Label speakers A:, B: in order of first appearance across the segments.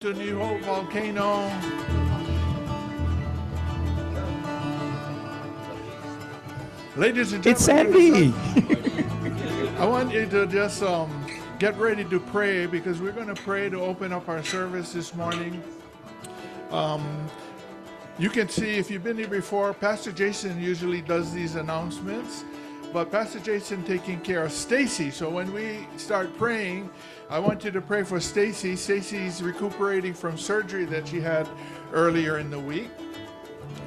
A: to New Hope Volcano. Ladies and gentlemen, It's
B: Sandy.
A: I want you to just um, get ready to pray because we're going to pray to open up our service this morning. Um, you can see if you've been here before, Pastor Jason usually does these announcements, but Pastor Jason taking care of Stacy. So when we start praying, I want you to pray for Stacy. Stacy's recuperating from surgery that she had earlier in the week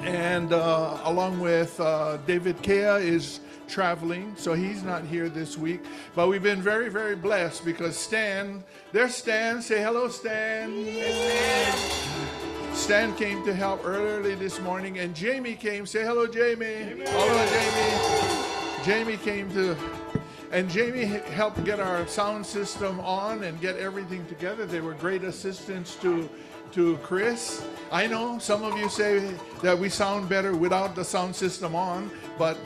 A: and uh, along with uh, David Kea is traveling, so he's not here this week. But we've been very, very blessed because Stan, there's Stan. Say hello, Stan. Stan came to help early this morning, and Jamie came. Say hello, Jamie. Hello, Jamie. Jamie came to, and Jamie helped get our sound system on and get everything together. They were great assistants to to Chris. I know some of you say that we sound better without the sound system on, but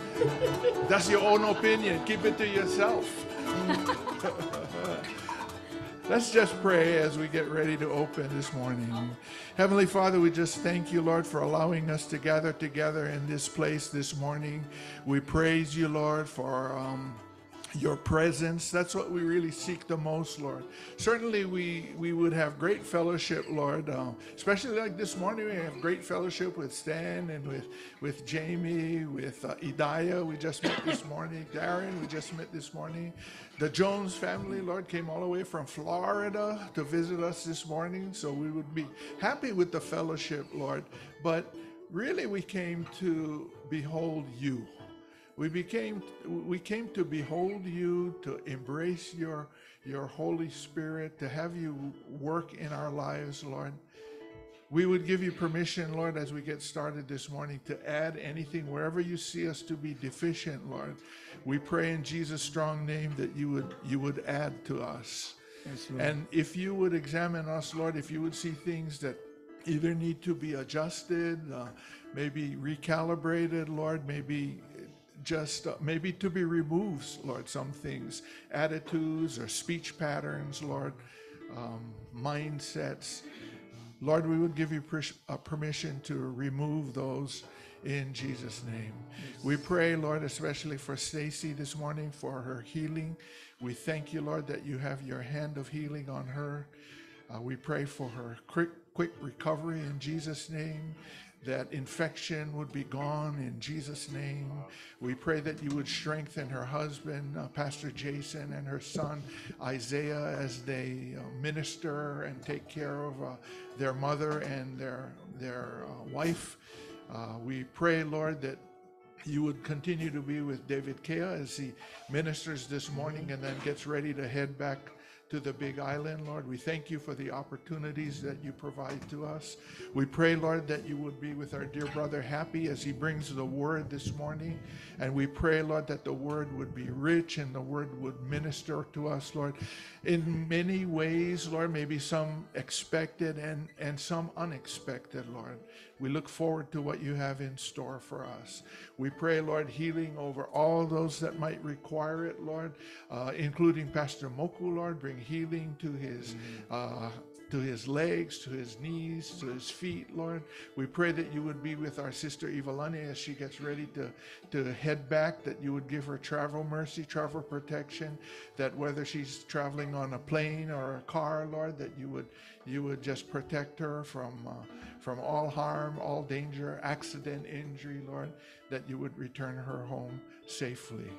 A: that's your own opinion. Keep it to yourself. Let's just pray as we get ready to open this morning. Heavenly Father, we just thank you, Lord, for allowing us to gather together in this place this morning. We praise you, Lord, for. Um, your presence. That's what we really seek the most, Lord. Certainly, we we would have great fellowship, Lord. Uh, especially like this morning, we have great fellowship with Stan and with with Jamie, with uh, Idaya. We just met this morning. Darren, we just met this morning. The Jones family, Lord, came all the way from Florida to visit us this morning. So we would be happy with the fellowship, Lord. But really, we came to behold you. We became we came to behold you, to embrace your your Holy Spirit, to have you work in our lives, Lord. We would give you permission, Lord, as we get started this morning to add anything wherever you see us to be deficient, Lord. We pray in Jesus' strong name that you would you would add to us. And if you would examine us, Lord, if you would see things that either need to be adjusted, uh, maybe recalibrated, Lord, maybe just uh, maybe to be removed, Lord, some things, attitudes or speech patterns, Lord, um, mindsets. Lord, we would give you per- uh, permission to remove those in Jesus' name. We pray, Lord, especially for Stacy this morning for her healing. We thank you, Lord, that you have your hand of healing on her. Uh, we pray for her quick, quick recovery in Jesus' name, that infection would be gone in Jesus' name. We pray that you would strengthen her husband, uh, Pastor Jason, and her son Isaiah as they uh, minister and take care of uh, their mother and their, their uh, wife. Uh, we pray, Lord, that you would continue to be with David Kea as he ministers this morning and then gets ready to head back to the big island, Lord. We thank you for the opportunities that you provide to us. We pray, Lord, that you would be with our dear brother Happy as he brings the word this morning. And we pray, Lord, that the word would be rich and the word would minister to us, Lord, in many ways, Lord, maybe some expected and, and some unexpected, Lord. We look forward to what you have in store for us. We pray, Lord, healing over all those that might require it, Lord, uh, including Pastor Moku, Lord. Bring healing to his. Uh, to his legs, to his knees, to his feet, Lord. We pray that you would be with our sister Ivalani as she gets ready to, to head back, that you would give her travel mercy, travel protection, that whether she's traveling on a plane or a car, Lord, that you would you would just protect her from uh, from all harm, all danger, accident, injury, Lord, that you would return her home safely.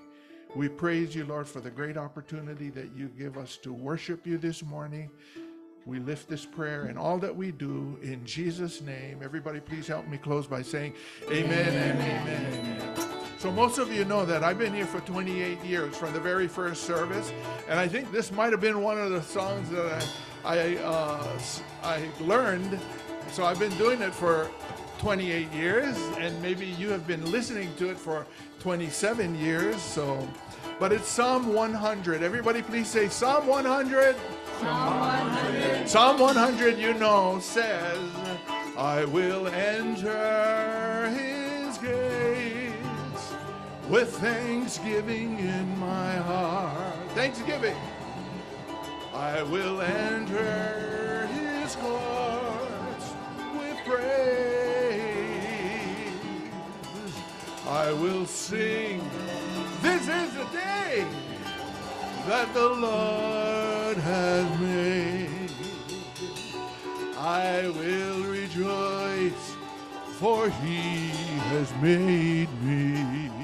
A: We praise you, Lord, for the great opportunity that you give us to worship you this morning. We lift this prayer and all that we do in Jesus' name. Everybody, please help me close by saying amen, and amen. So, most of you know that I've been here for 28 years from the very first service, and I think this might have been one of the songs that I, I, uh, I learned. So, I've been doing it for 28 years, and maybe you have been listening to it for 27 years. So, but it's Psalm 100. Everybody, please say Psalm 100. Psalm 100. Psalm 100, you know, says, I will enter his gates with thanksgiving in my heart. Thanksgiving. I will enter his courts with praise. I will sing. This is the day that the Lord has made. I will rejoice, for he has made me.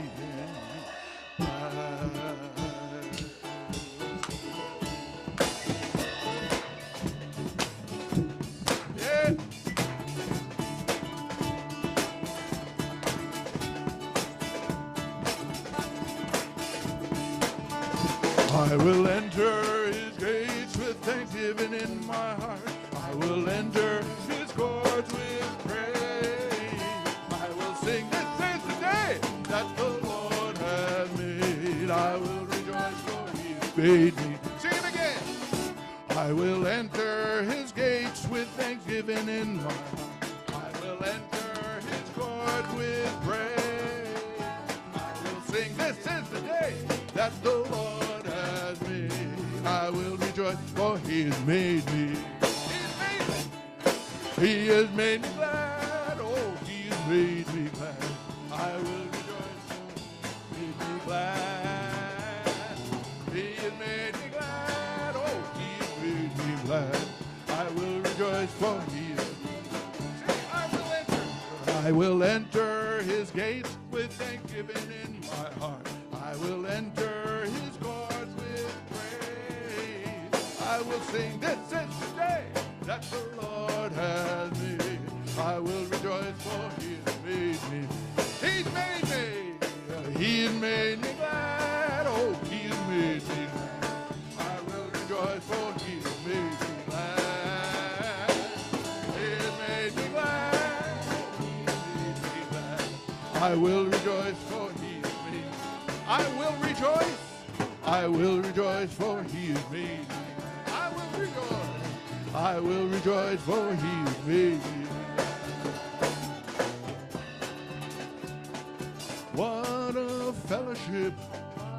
A: I will enter his gates with thanksgiving in my heart. I will enter his courts with praise. I will sing this is the day that the Lord has made. I will rejoice for he made me. Sing it again. I will enter his gates with thanksgiving in my heart. I will enter his court with praise. I will sing, this is the day that the Lord. I will rejoice, for he has made me. He has made me. Glad. Oh, he has made me glad. I will rejoice, for he has made me glad. He has made me glad. Oh, he has made me glad. I will rejoice, for he has. I will enter his gates with thanksgiving in my heart. I will enter his will sing, this is the day that the Lord has made. I will rejoice, for he has made me. He's made me. He has made me glad. Oh, he has made me glad. I will rejoice, for he has made me glad. He has made me glad. He has made me glad. I will rejoice, for he has made me. I will rejoice. I will rejoice, for he has made me. I will rejoice. For he made me. What a fellowship,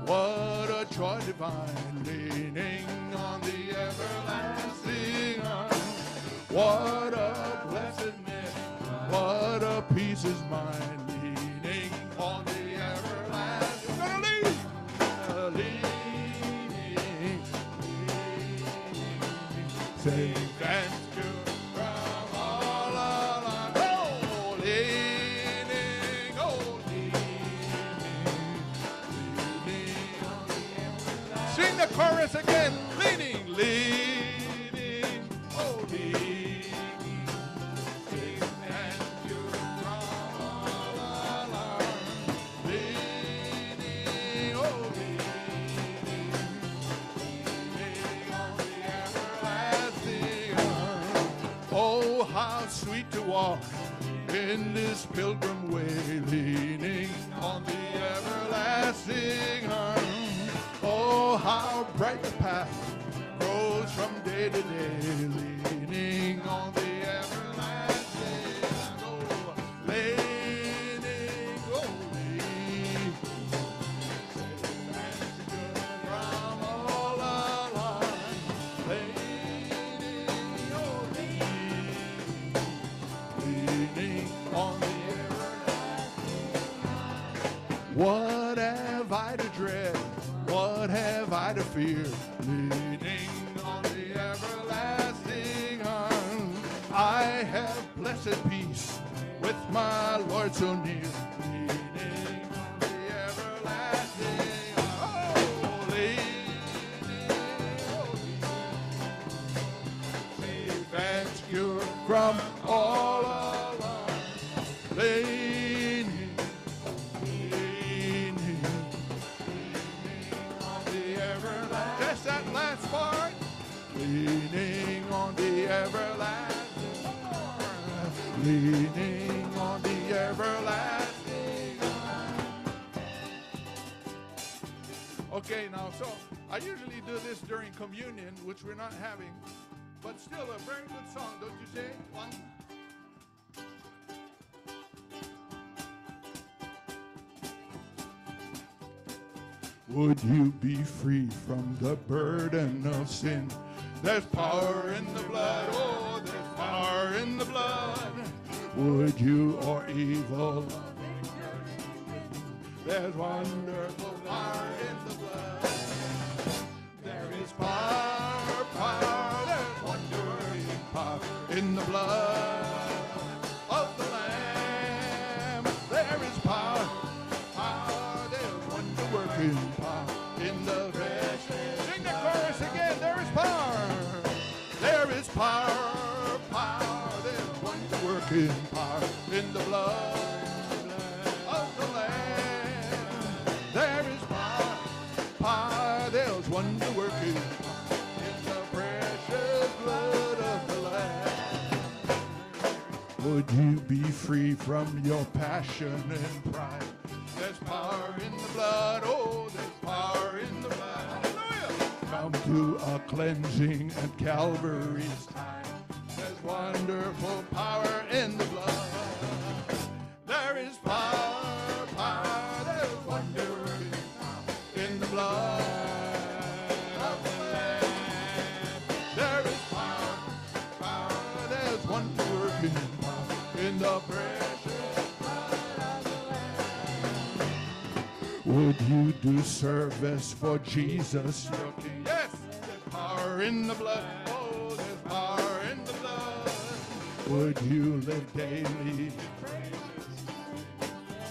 A: what a joy divine, leaning on the everlasting arm. What a blessedness, what a peace is mine, leaning on in this pilgrim way, leaning on the everlasting arm. Oh, how bright the path grows from day to day, dread? What have I to fear? Leaning on the everlasting arm. I have blessed peace with my Lord so near. Okay, now, so I usually do this during communion, which we're not having, but still a very good song, don't you say? One. Would you be free from the burden of sin? There's power in the blood. Oh, there's power in the blood. Would you or evil There's wonderful power in the blood. There is power, power, there's wonder-working power in the blood of the Lamb. There is power, power, there's wonder-working power in the precious. Sing the chorus again. There is power. There is power, power, there's wonder-working power in the blood Would you be free from your passion and pride? There's power in the blood, oh, there's power in the blood. Come to a cleansing at Calvary's time. There's wonderful power in the blood. You do service for Jesus, your King? Yes, there's power in the blood. Oh, there's power in the blood. Would you live daily?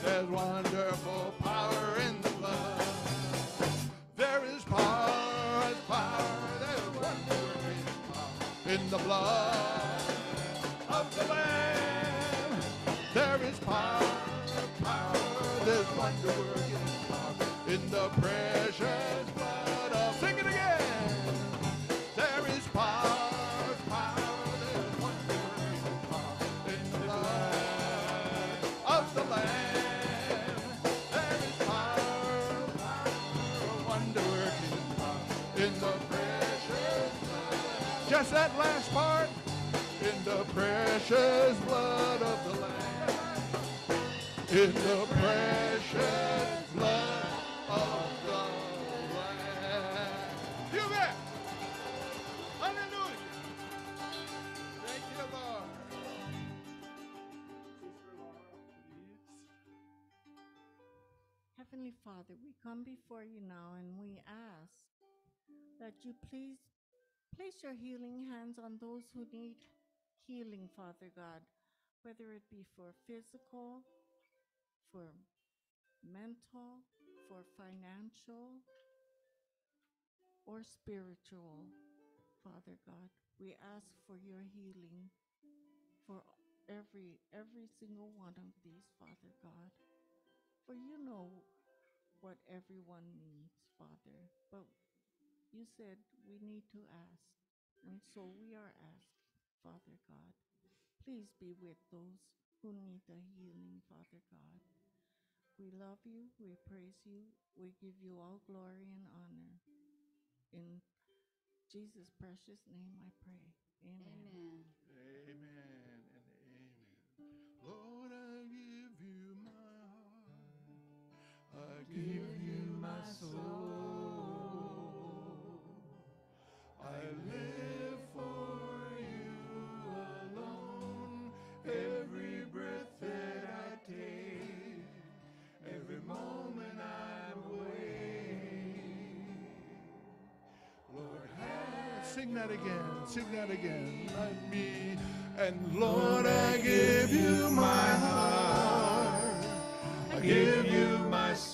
A: There's wonderful power in Just that last part. In the precious blood of the Lamb. In the precious
B: Heavenly Father, we come before you now and we ask that you please place your healing hands on those who need healing, Father God, whether it be for physical, for mental, for financial, or spiritual, Father God. We ask for your healing for every every single one of these, Father God. For you know what everyone needs, Father. But you said we need to ask. And so we are asking, Father God. Please be with those who need the healing, Father God. We love you. We praise you. We give you all glory and honor. In Jesus' precious name I pray. Amen.
C: Amen.
A: Amen and amen. Lord, I give you my soul. I live for you alone. Every breath that I take, every moment I'm awake. Lord, have sing that again, sing that again. Let me and Lord, I give you my heart, I give you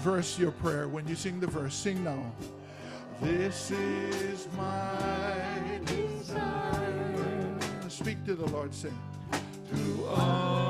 A: verse your prayer. When you sing the verse, sing now. This is my desire. Speak to the Lord, sing. To honor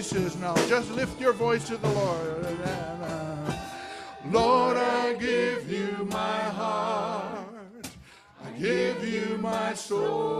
A: voices now. Just lift your voice to the Lord. Lord, I give you my heart. I give you my soul.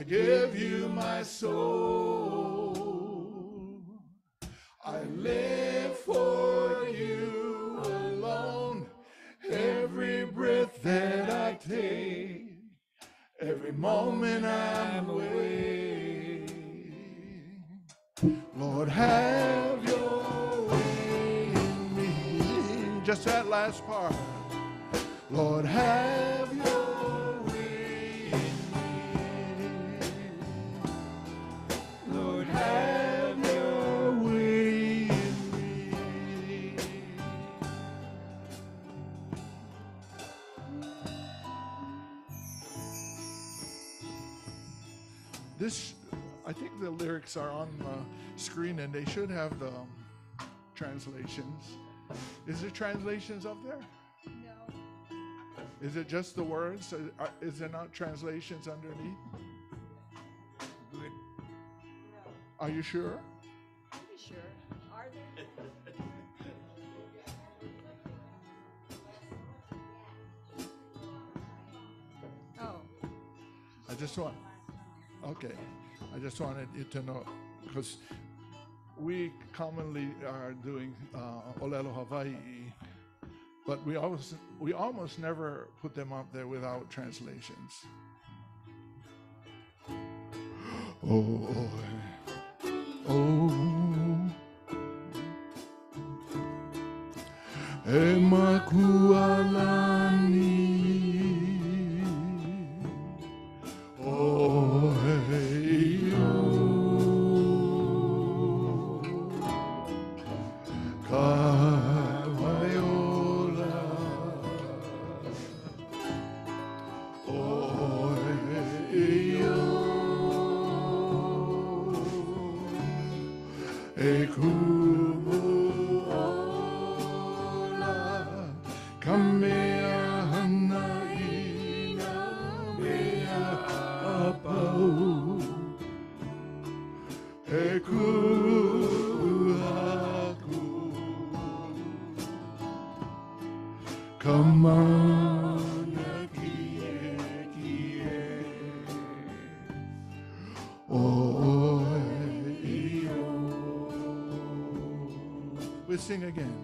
A: I give you my soul. I live for you alone. Every breath that I take, every moment I'm awake. Lord, have your way in me. Just that last part. Lord, have your the lyrics are on the screen and they should have the um, translations. Is there translations up there?
C: No.
A: Is it just the words? Is- there not translations underneath?
C: No.
A: Are you sure?
C: Pretty sure. Are there? oh.
A: I just want, okay. I just wanted you to know because we commonly are doing uh, Olelo Hawaii, but we always we almost never put them up there without translations. Oh, oh, emakualani. Sing again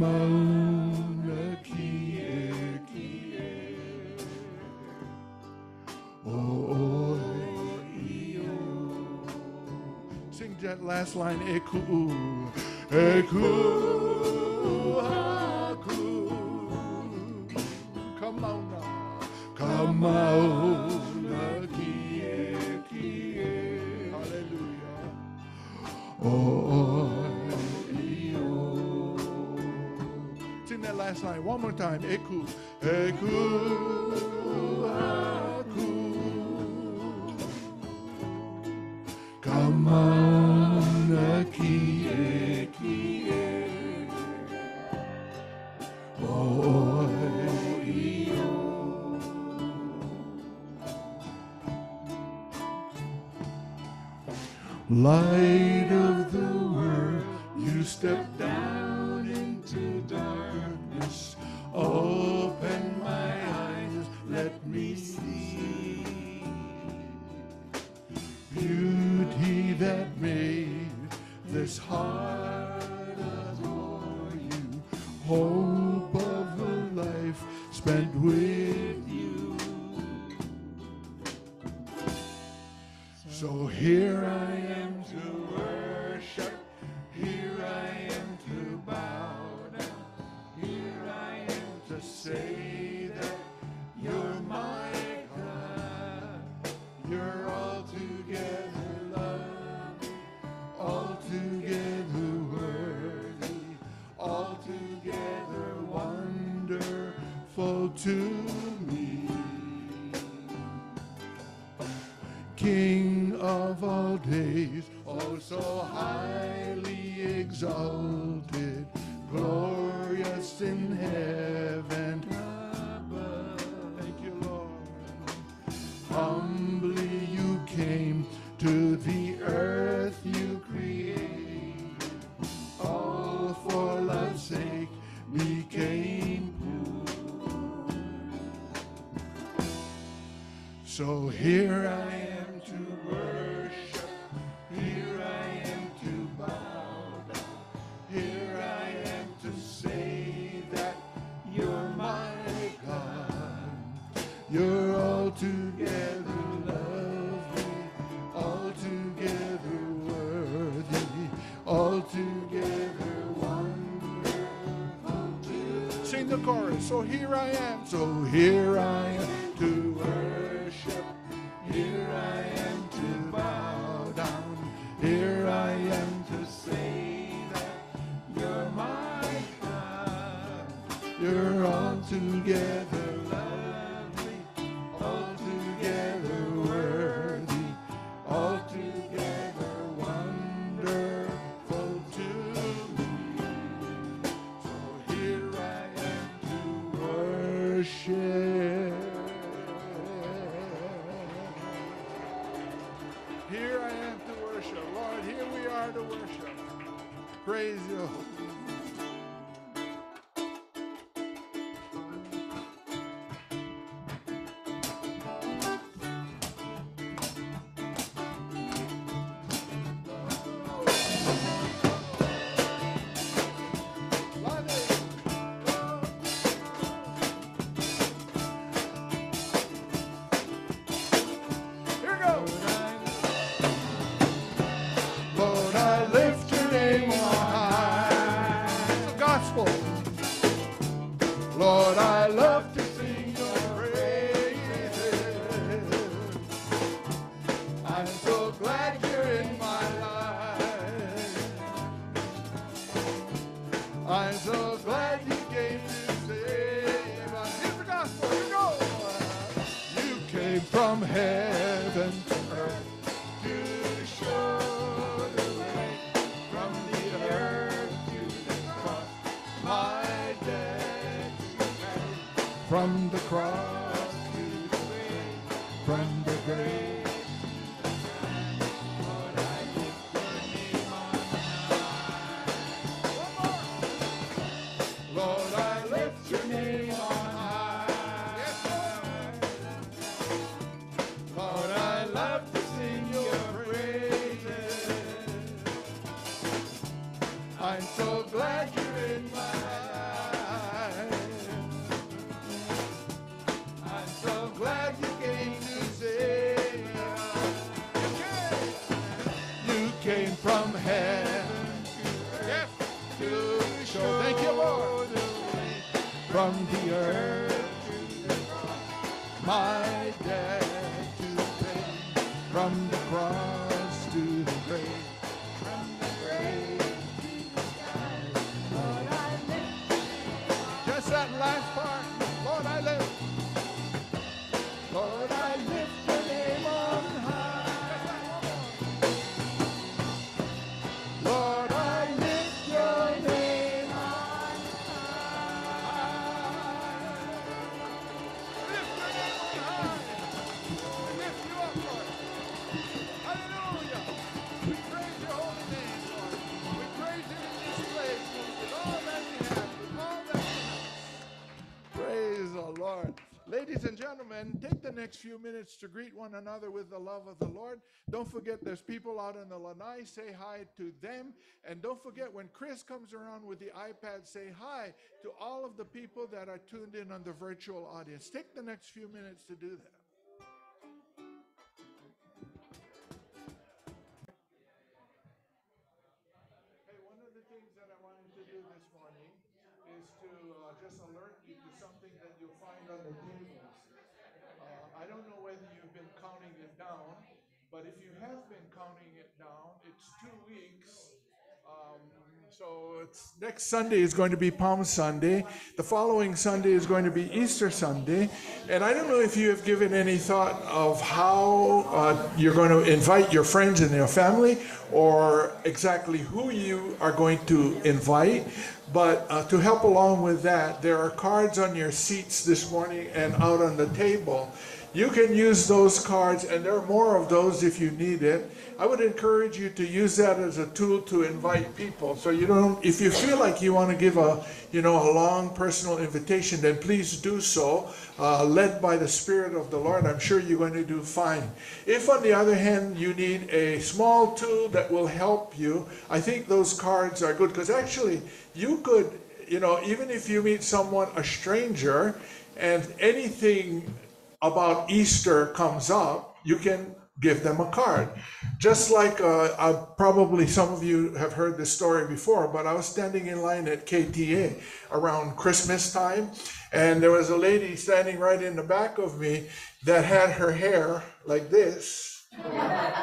A: Sing that last line Eku Eku. more time. Eku, eku, aku. Kamana kie, kie. Love. this heart adore you. Hope of a life spent with you. So here I so here I am, so here I am. Next few minutes to greet one another with the love of the Lord. Don't forget there's people out in the lanai. Say hi to them. And don't forget when Chris comes around with the iPad, say hi to all of the people that are tuned in on the virtual audience. Take the next few minutes to do that. So next Sunday is going to be Palm Sunday. The following Sunday is going to be Easter Sunday. And I don't know if you have given any thought of how uh, you're going to invite your friends and your family or exactly who you are going to invite. But uh, to help along with that, there are cards on your seats this morning and out on the table. You can use those cards, and there are more of those if you need it. I would encourage you to use that as a tool to invite people. So you don't, if you feel like you want to give a, you know, a long personal invitation, then please do so, uh, led by the Spirit of the Lord. I'm sure you're going to do fine. If, on the other hand, you need a small tool that will help you, I think those cards are good because actually you could, you know, even if you meet someone, a stranger, and anything about Easter comes up, you can give them a card. Just like uh, uh, probably some of you have heard this story before, but I was standing in line at KTA around Christmas time, and there was a lady standing right in the back of me that had her hair like this.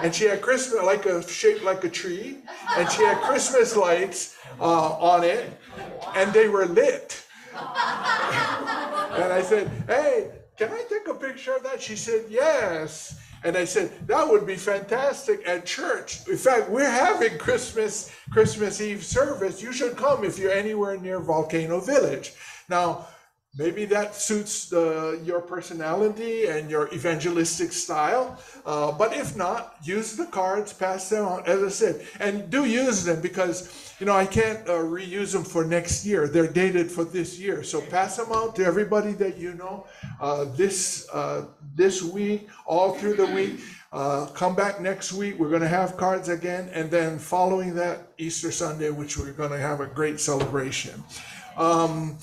A: And she had Christmas like a shaped like a tree, and she had Christmas lights uh, on it, and they were lit. and I said, "Hey, can I take a picture of that?" She said, "Yes." And I said, that would be fantastic at church. In fact, we're having Christmas, Christmas Eve service. You should come if you're anywhere near Volcano Village. Now, maybe that suits the, your personality and your evangelistic style. Uh, but if not, use the cards, pass them on, as I said, and do use them because you know I can't uh, reuse them for next year. They're dated for this year, so pass them out to everybody that you know uh, this uh, this week, all through the week. Uh, come back next week. We're going to have cards again, and then following that Easter Sunday, which we're going to have a great celebration. Um,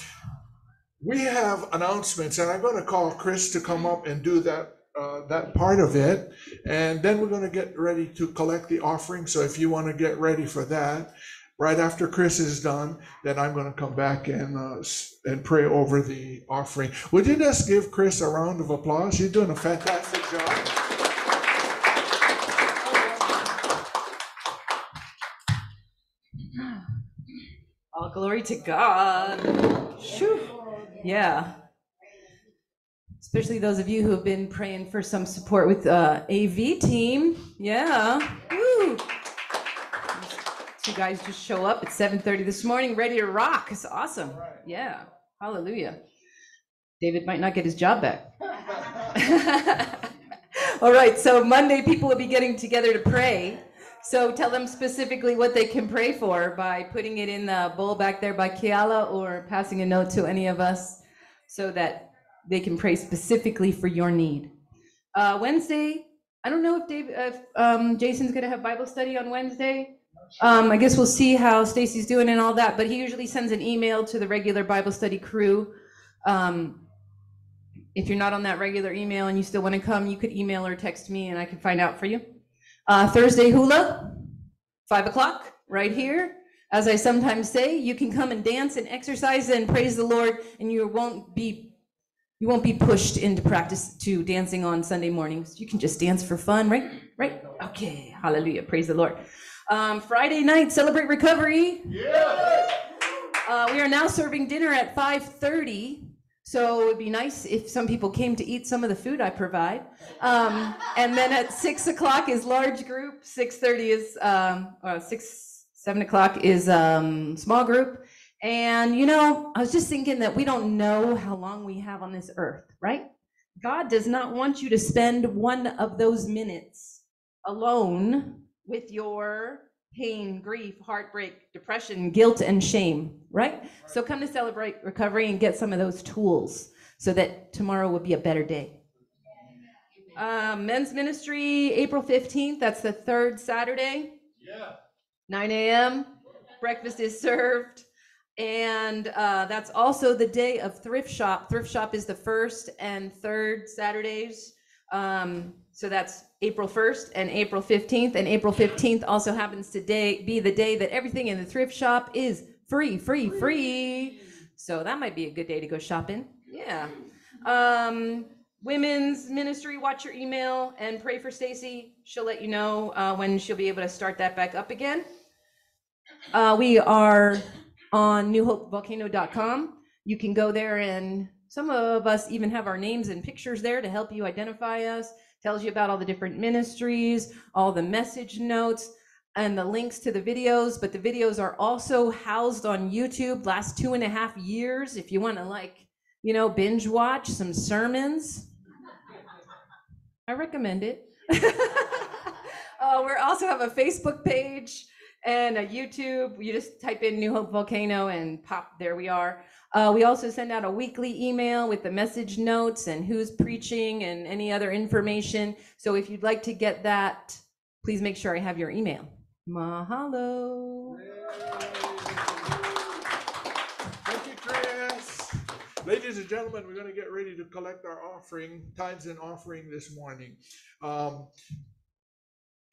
A: we have announcements, and I'm going to call Chris to come up and do that uh, that part of it, and then we're going to get ready to collect the offering. So if you want to get ready for that, right after Chris is done, then I'm going to come back and uh, and pray over the offering. Would you just give Chris a round of applause? You're doing a fantastic job.
D: All glory to God. Shoo. Yeah. Especially those of you who have been praying for some support with uh, AV team. Yeah. Woo. Two guys just show up at 7:30 this morning, ready to rock. It's awesome. Yeah. Hallelujah. David might not get his job back. All right, so Monday people will be getting together to pray. So tell them specifically what they can pray for by putting it in the bowl back there by Kiala or passing a note to any of us so that they can pray specifically for your need. Uh, Wednesday, I don't know if Dave, if um, Jason's going to have Bible study on Wednesday. Um, I guess we'll see how Stacy's doing and all that, but he usually sends an email to the regular Bible study crew. Um, if you're not on that regular email and you still want to come, you could email or text me and I can find out for you. Uh, Thursday hula, five o'clock, right here As I sometimes say, you can come and dance and exercise and praise the Lord, and you won't be you won't be pushed into practice to dancing on Sunday mornings. You can just dance for fun, right? Right? Okay. Hallelujah. Praise the Lord. Um, Friday night, celebrate recovery. Uh, we are now serving dinner at 5:30, so it would be nice if some people came to eat some of the food I provide. Um, and then at six o'clock is large group. 6:30 is um, or six seven o'clock is um, small group. And you know, I was just thinking that we don't know how long we have on this earth, right? God does not want you to spend one of those minutes alone with your pain, grief, heartbreak, depression, guilt, and shame, right? So come to celebrate recovery and get some of those tools so that tomorrow will be a better day. Uh, men's ministry, April 15th, that's the third Saturday.
A: Yeah.
D: 9 a.m. Breakfast is served. And uh, that's also the day of thrift shop. Thrift shop is the first and third Saturdays. Um, so that's April 1st and April 15th. And April 15th also happens to day, be the day that everything in the thrift shop is free, free, free. So that might be a good day to go shopping. Yeah. Um, women's ministry, watch your email and pray for Stacy. She'll let you know uh, when she'll be able to start that back up again. Uh, we are on newhopevolcano.com. You can go there and some of us even have our names and pictures there to help you identify us. Tells you about all the different ministries, all the message notes, and the links to the videos. But the videos are also housed on YouTube last two and a half years. If you want to like, you know, binge watch some sermons, I recommend it. uh, we also have a Facebook page and a YouTube. You just type in New Hope Volcano and pop, there we are. Uh, we also send out a weekly email with the message notes and who's preaching and any other information. So if you'd like to get that, please make sure I have your email. Mahalo.
A: Thank you, Chris. Ladies and gentlemen, we're going to get ready to collect our offering, tithes and offering this morning. Um,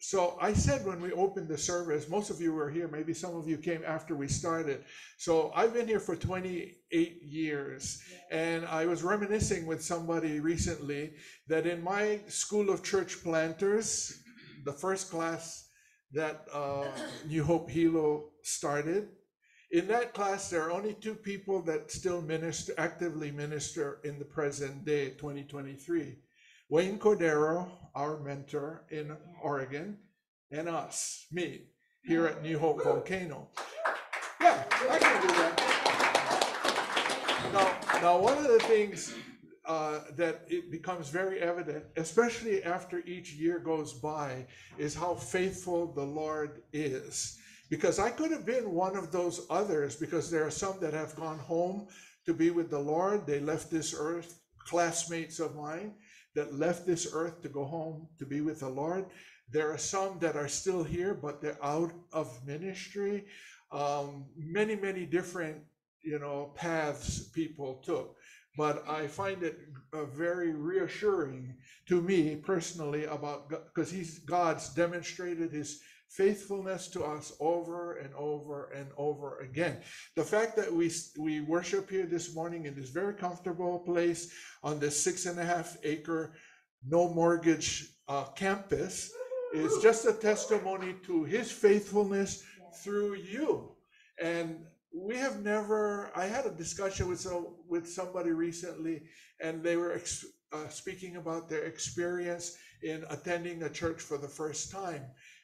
A: so I said when we opened the service, most of you were here, maybe some of you came after we started. So I've been here for 28 years, and I was reminiscing with somebody recently that in my school of church planters, the first class that uh, New Hope Hilo started, in that class, there are only two people that still minister, actively minister in the present day, 2023. Wayne Cordeiro, our mentor in Oregon, and us, me, here at New Hope Volcano. Yeah, I can do that. Now, now one of the things uh, that it becomes very evident, especially after each year goes by, is how faithful the Lord is. Because I could have been one of those others, because there are some that have gone home to be with the Lord. They left this earth, classmates of mine that left this earth to go home to be with the Lord. There are some that are still here, but they're out of ministry. Um, many, many different, you know, paths people took. But I find it uh, very reassuring to me personally about because He's God's demonstrated His faithfulness to us over and over and over again. The fact that we we worship here this morning in this very comfortable place on this six and a half acre no mortgage uh, campus is just a testimony to his faithfulness through you. And we have never, I had a discussion with, so, with somebody recently, and they were ex, uh, speaking about their experience in attending a church for the first time.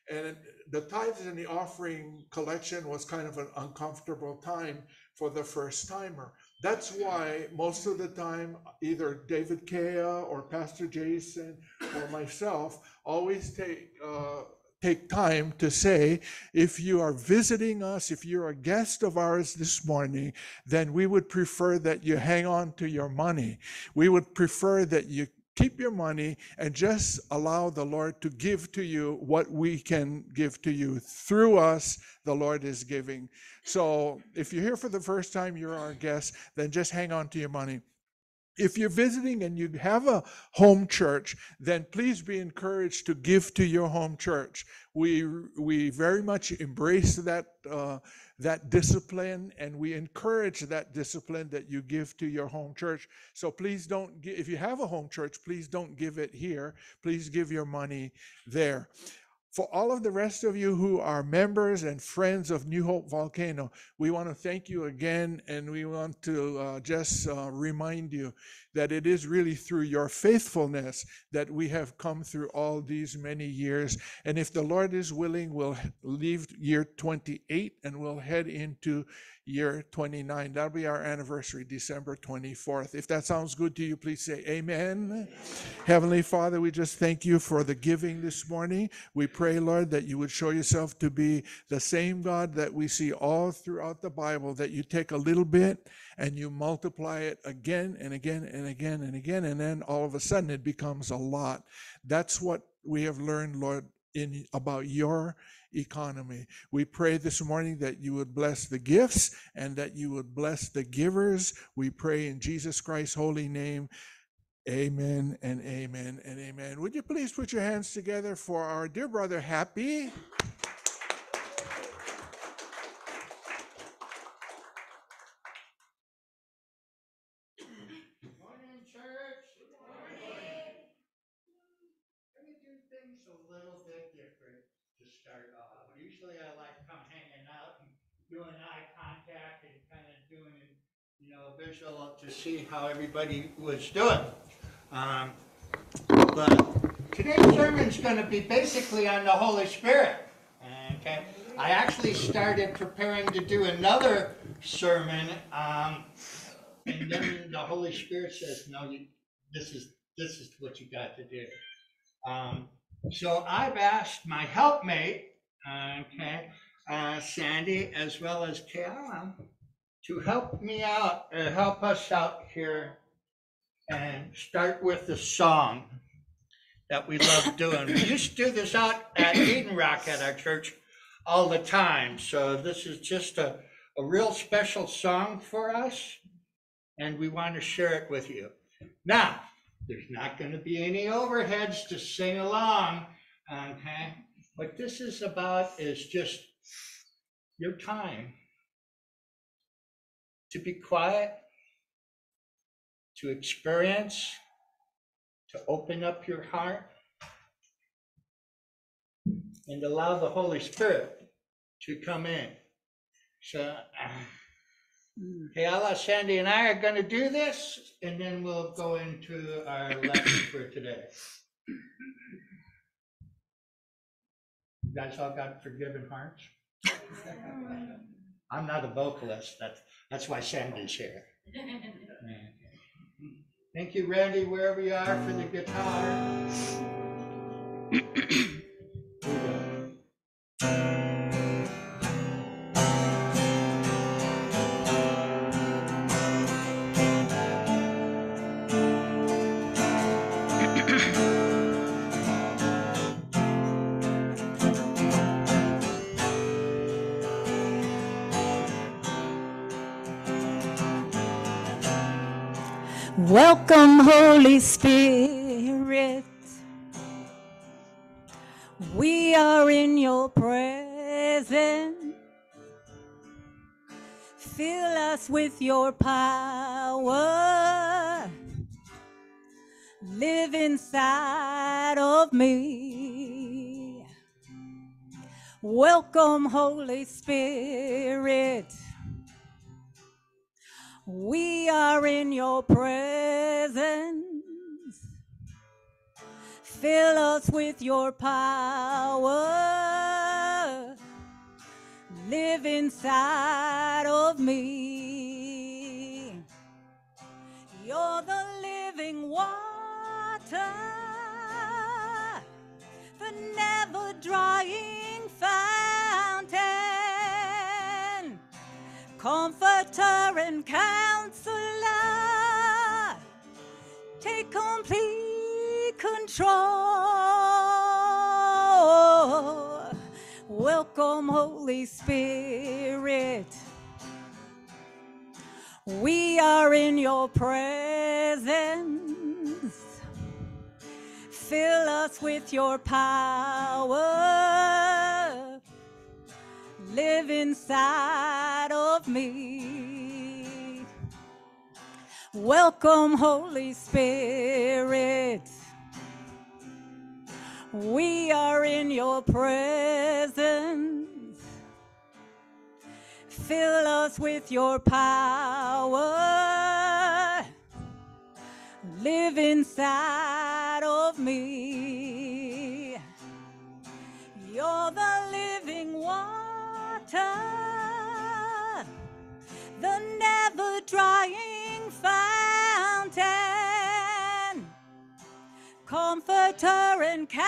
A: And the tithes and the offering collection was kind of an uncomfortable time for the first timer. That's why most of the time, either David Kea or Pastor Jason or myself always take uh, take time to say, if you are visiting us, if you're a guest of ours this morning, then we would prefer that you hang on to your money. We would prefer that you keep your money and just allow the Lord to give to you what we can give to you. Through us, the Lord is giving. So if you're here for the first time, you're our guest, then just hang on to your money. if you're visiting and you have a home church, then please be encouraged to give to your home church. We we very much embrace that uh, that discipline, and we encourage that discipline that you give to your home church. So please don't gi- if you have a home church, please don't give it here. Please give your money there. For all of the rest of you who are members and friends of New Hope Volcano, we want to thank you again, and we want to uh, just uh, remind you that it is really through your faithfulness that we have come through all these many years. And if the Lord is willing, we'll leave year 28 and we'll head into year 29. That'll be our anniversary, December 24th. If that sounds good to you, please say amen. Heavenly Father, we just thank you for the giving this morning. We pray, Lord, that you would show yourself to be the same God that we see all throughout the Bible, that you take a little bit and you multiply it again and again and again and again, and then all of a sudden it becomes a lot. That's what we have learned, Lord, in about your economy. We pray this morning that you would bless the gifts and that you would bless the givers. We pray in Jesus Christ's holy name. Amen and amen and amen. Would you please put your hands together for our dear brother Happy?
E: Morning, church. Morning. Let me do things a little bit different to start off. Usually I like to come hanging out and doing eye contact and kind of doing, you know, visual to see how everybody was doing. Um, but today's sermon's going to be basically on the Holy Spirit. Okay, I actually started preparing to do another sermon. Um, and then the Holy Spirit says, no, you, this is, this is what you got to do. Um, so I've asked my helpmate, okay, uh, Sandy, as well as Kiara, to help me out, uh, help us out here and start with the song that we love doing. We used to do this out at Eden Rock at our church all the time. So this is just a, a real special song for us and we want to share it with you. Now, there's not going to be any overheads to sing along, okay? What this is about is just your time to be quiet, to experience, to open up your heart, and allow the Holy Spirit to come in. So, uh, Okay, Allah, Sandy and I are gonna do this, and then we'll go into our lesson for today. You guys all got forgiven hearts? I'm not a vocalist, that's, that's why Sandy's here. Thank you, Randy, wherever you are, for the guitar.
F: Holy Spirit. We are in your presence. Fill us with your power. Live inside of me. Welcome, Holy Spirit. We are in your presence. Fill us with your power. Live inside of me. You're the living water, the never drying fountain comforter and counselor. Take complete control. Welcome, Holy Spirit. We are in your presence. Fill us with your power. Live inside of me. Welcome, Holy Spirit. We are in your presence. Fill us with your power. Live inside of me. You're the living water, comforter and counselor.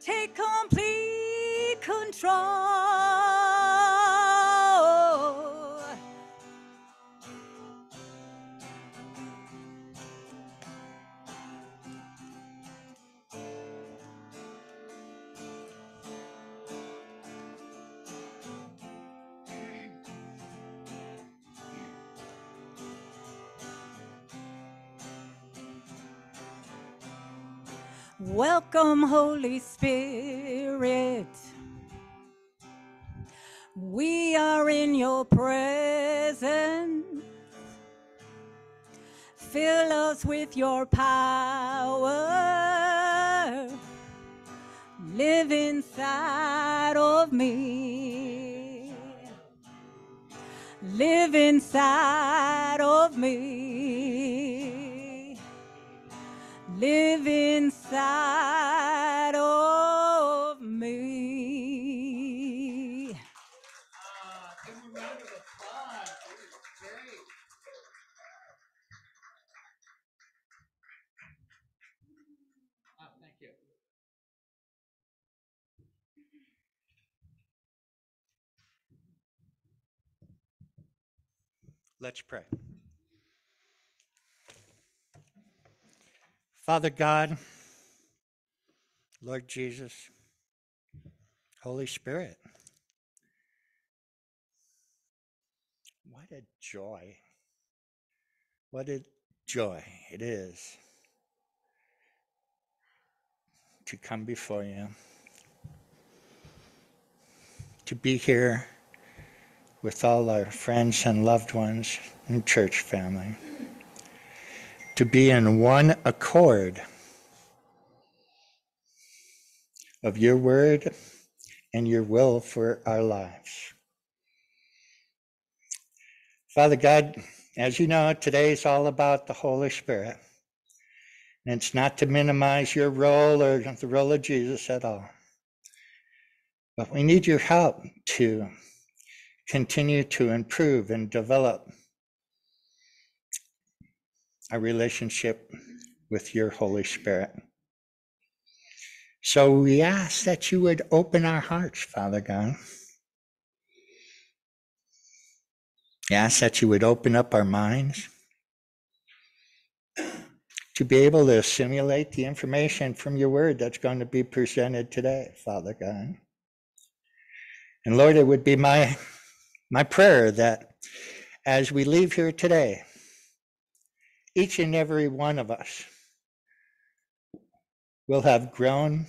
F: Take complete control. Welcome, Holy Spirit. We are in your presence. Fill us with your power. Live inside of me. Live inside of me live inside of me.
G: Ah, give him a round of applause. It was great. Oh, thank you.
E: Let's pray. Father God, Lord Jesus, Holy Spirit, what a joy. What a joy it is to come before you, to be here with all our friends and loved ones and church family to be in one accord of your word and your will for our lives. Father God, as you know, today is all about the Holy Spirit. And it's not to minimize your role or the role of Jesus at all. But we need your help to continue to improve and develop a relationship with your Holy Spirit. So we ask that you would open our hearts, Father God. We ask that you would open up our minds to be able to assimilate the information from your word that's going to be presented today, Father God. And Lord, it would be my my prayer that as we leave here today, each and every one of us will have grown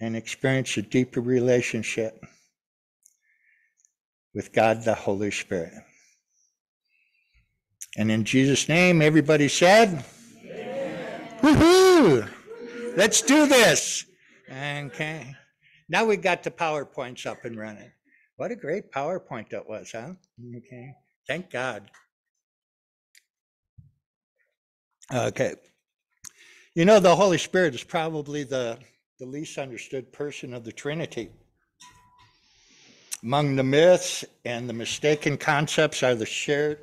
E: and experienced a deeper relationship with God the Holy Spirit. And in Jesus' name, everybody said, Woohoo! Let's do this. Okay. Now we got the PowerPoints up and running. What a great PowerPoint that was, huh? Okay. Thank God. Okay. You know, the Holy Spirit is probably the, the least understood person of the Trinity. Among the myths and the mistaken concepts are the shared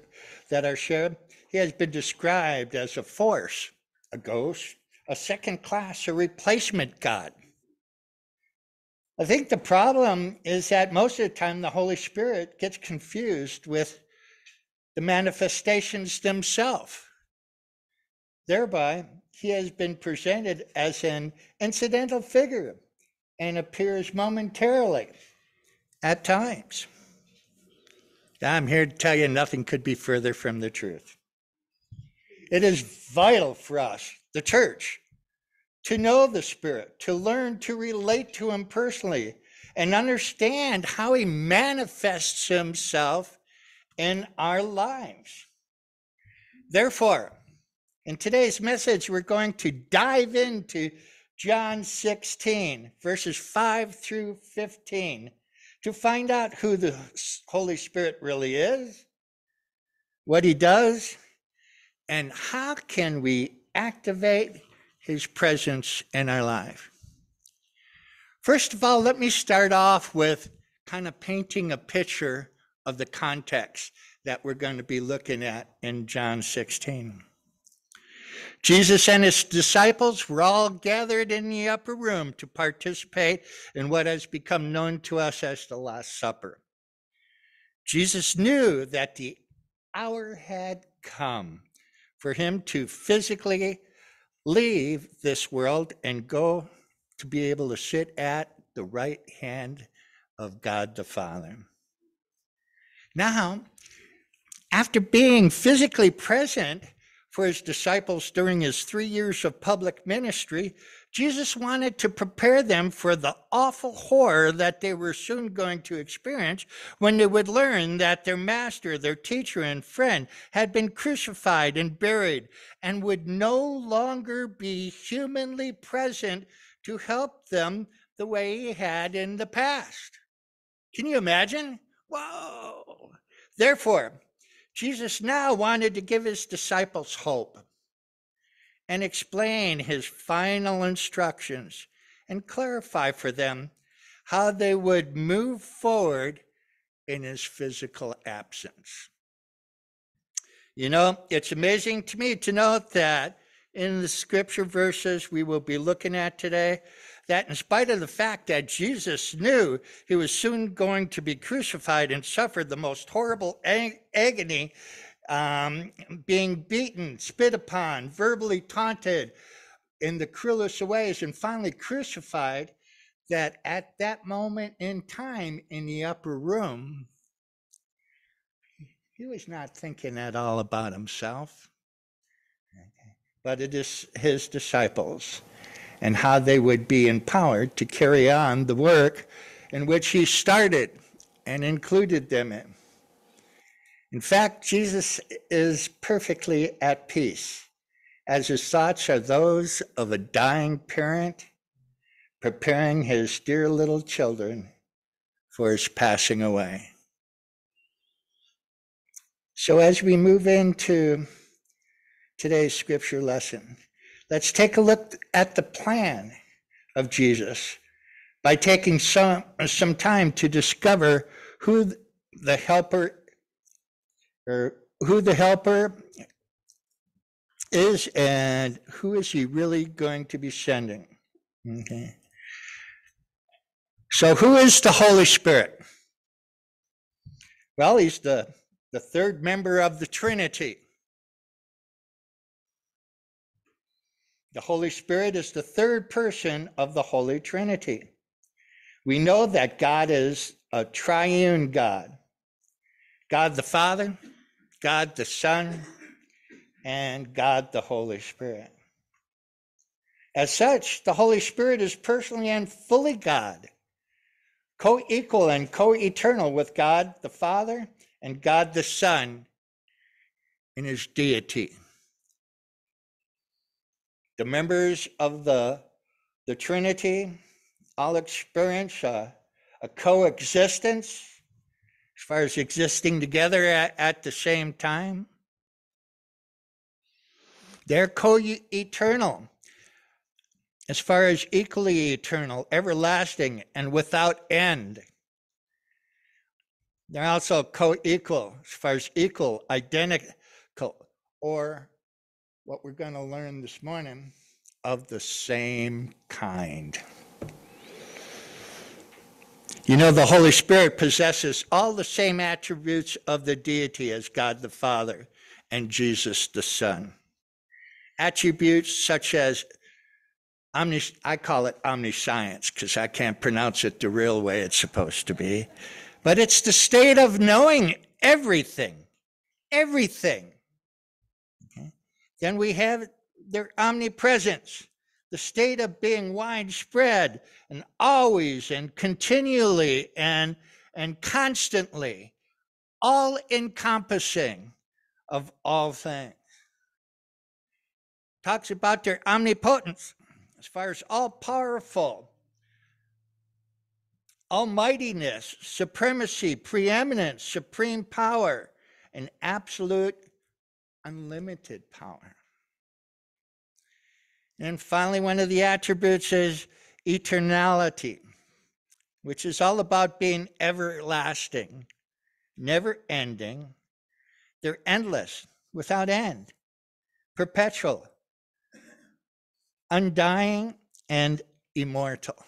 E: that are shared. He has been described as a force, a ghost, a second class, a replacement God. I think the problem is that most of the time the Holy Spirit gets confused with the manifestations themselves. Thereby, he has been presented as an incidental figure and appears momentarily at times. I'm here to tell you nothing could be further from the truth. It is vital for us, the church, to know the Spirit, to learn to relate to Him personally, and understand how He manifests Himself in our lives. Therefore, in today's message, we're going to dive into John 16, verses 5 through 15 to find out who the Holy Spirit really is, what he does, and how can we activate his presence in our life. First of all, let me start off with kind of painting a picture of the context that we're going to be looking at in John 16. Jesus and his disciples were all gathered in the upper room to participate in what has become known to us as the Last Supper. Jesus knew that the hour had come for him to physically leave this world and go to be able to sit at the right hand of God the Father. Now, after being physically present, for his disciples during his three years of public ministry, Jesus wanted to prepare them for the awful horror that they were soon going to experience when they would learn that their master, their teacher, and friend had been crucified and buried and would no longer be humanly present to help them the way he had in the past. Can you imagine? Whoa! Therefore, Jesus now wanted to give his disciples hope and explain his final instructions and clarify for them how they would move forward in his physical absence. You know, it's amazing to me to note that in the scripture verses we will be looking at today, that in spite of the fact that Jesus knew he was soon going to be crucified and suffer the most horrible ag- agony, um, being beaten, spit upon, verbally taunted in the cruelest ways, and finally crucified, that at that moment in time in the upper room, he was not thinking at all about himself, but it is his disciples and how they would be empowered to carry on the work in which he started and included them in. In fact, Jesus is perfectly at peace, as his thoughts are those of a dying parent preparing his dear little children for his passing away. So, as we move into today's scripture lesson, Let's take a look at the plan of Jesus by taking some, some time to discover who the helper or who the helper is and who is he really going to be sending. Okay. So who is the Holy Spirit? Well, he's the, the third member of the Trinity. The Holy Spirit is the third person of the Holy Trinity. We know that God is a triune God God the Father, God the Son, and God the Holy Spirit. As such, the Holy Spirit is personally and fully God, co equal and co eternal with God the Father and God the Son in his deity the members of the, the Trinity all experience a, a coexistence as far as existing together at, at the same time. They're co eternal as far as equally eternal, everlasting, and without end. They're also co equal as far as equal, identical, or what we're going to learn this morning of the same kind. You know, the Holy Spirit possesses all the same attributes of the deity as God the Father and Jesus the Son. Attributes such as omnis- I call it omniscience because I can't pronounce it the real way it's supposed to be. But it's the state of knowing everything, everything. Then we have their omnipresence, the state of being widespread and always and continually and, and constantly, all encompassing of all things. Talks about their omnipotence as far as all powerful, almightiness, supremacy, preeminence, supreme power, and absolute unlimited power. And finally, one of the attributes is eternality, which is all about being everlasting, never ending. They're endless, without end, perpetual, undying, and immortal.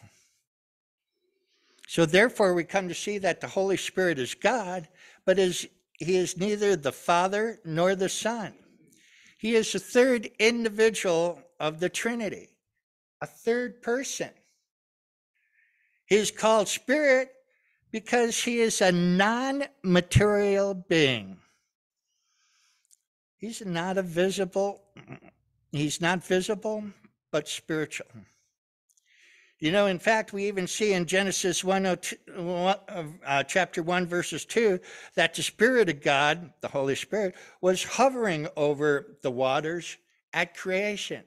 E: So therefore, we come to see that the Holy Spirit is God, but is he is neither the Father nor the Son. He is the third individual of the Trinity, a third person. He is called Spirit because he is a non material being. He's not a visible, he's not visible, but spiritual. You know, in fact, we even see in Genesis 1, uh, chapter 1, verses 2, that the Spirit of God, the Holy Spirit, was hovering over the waters at creation.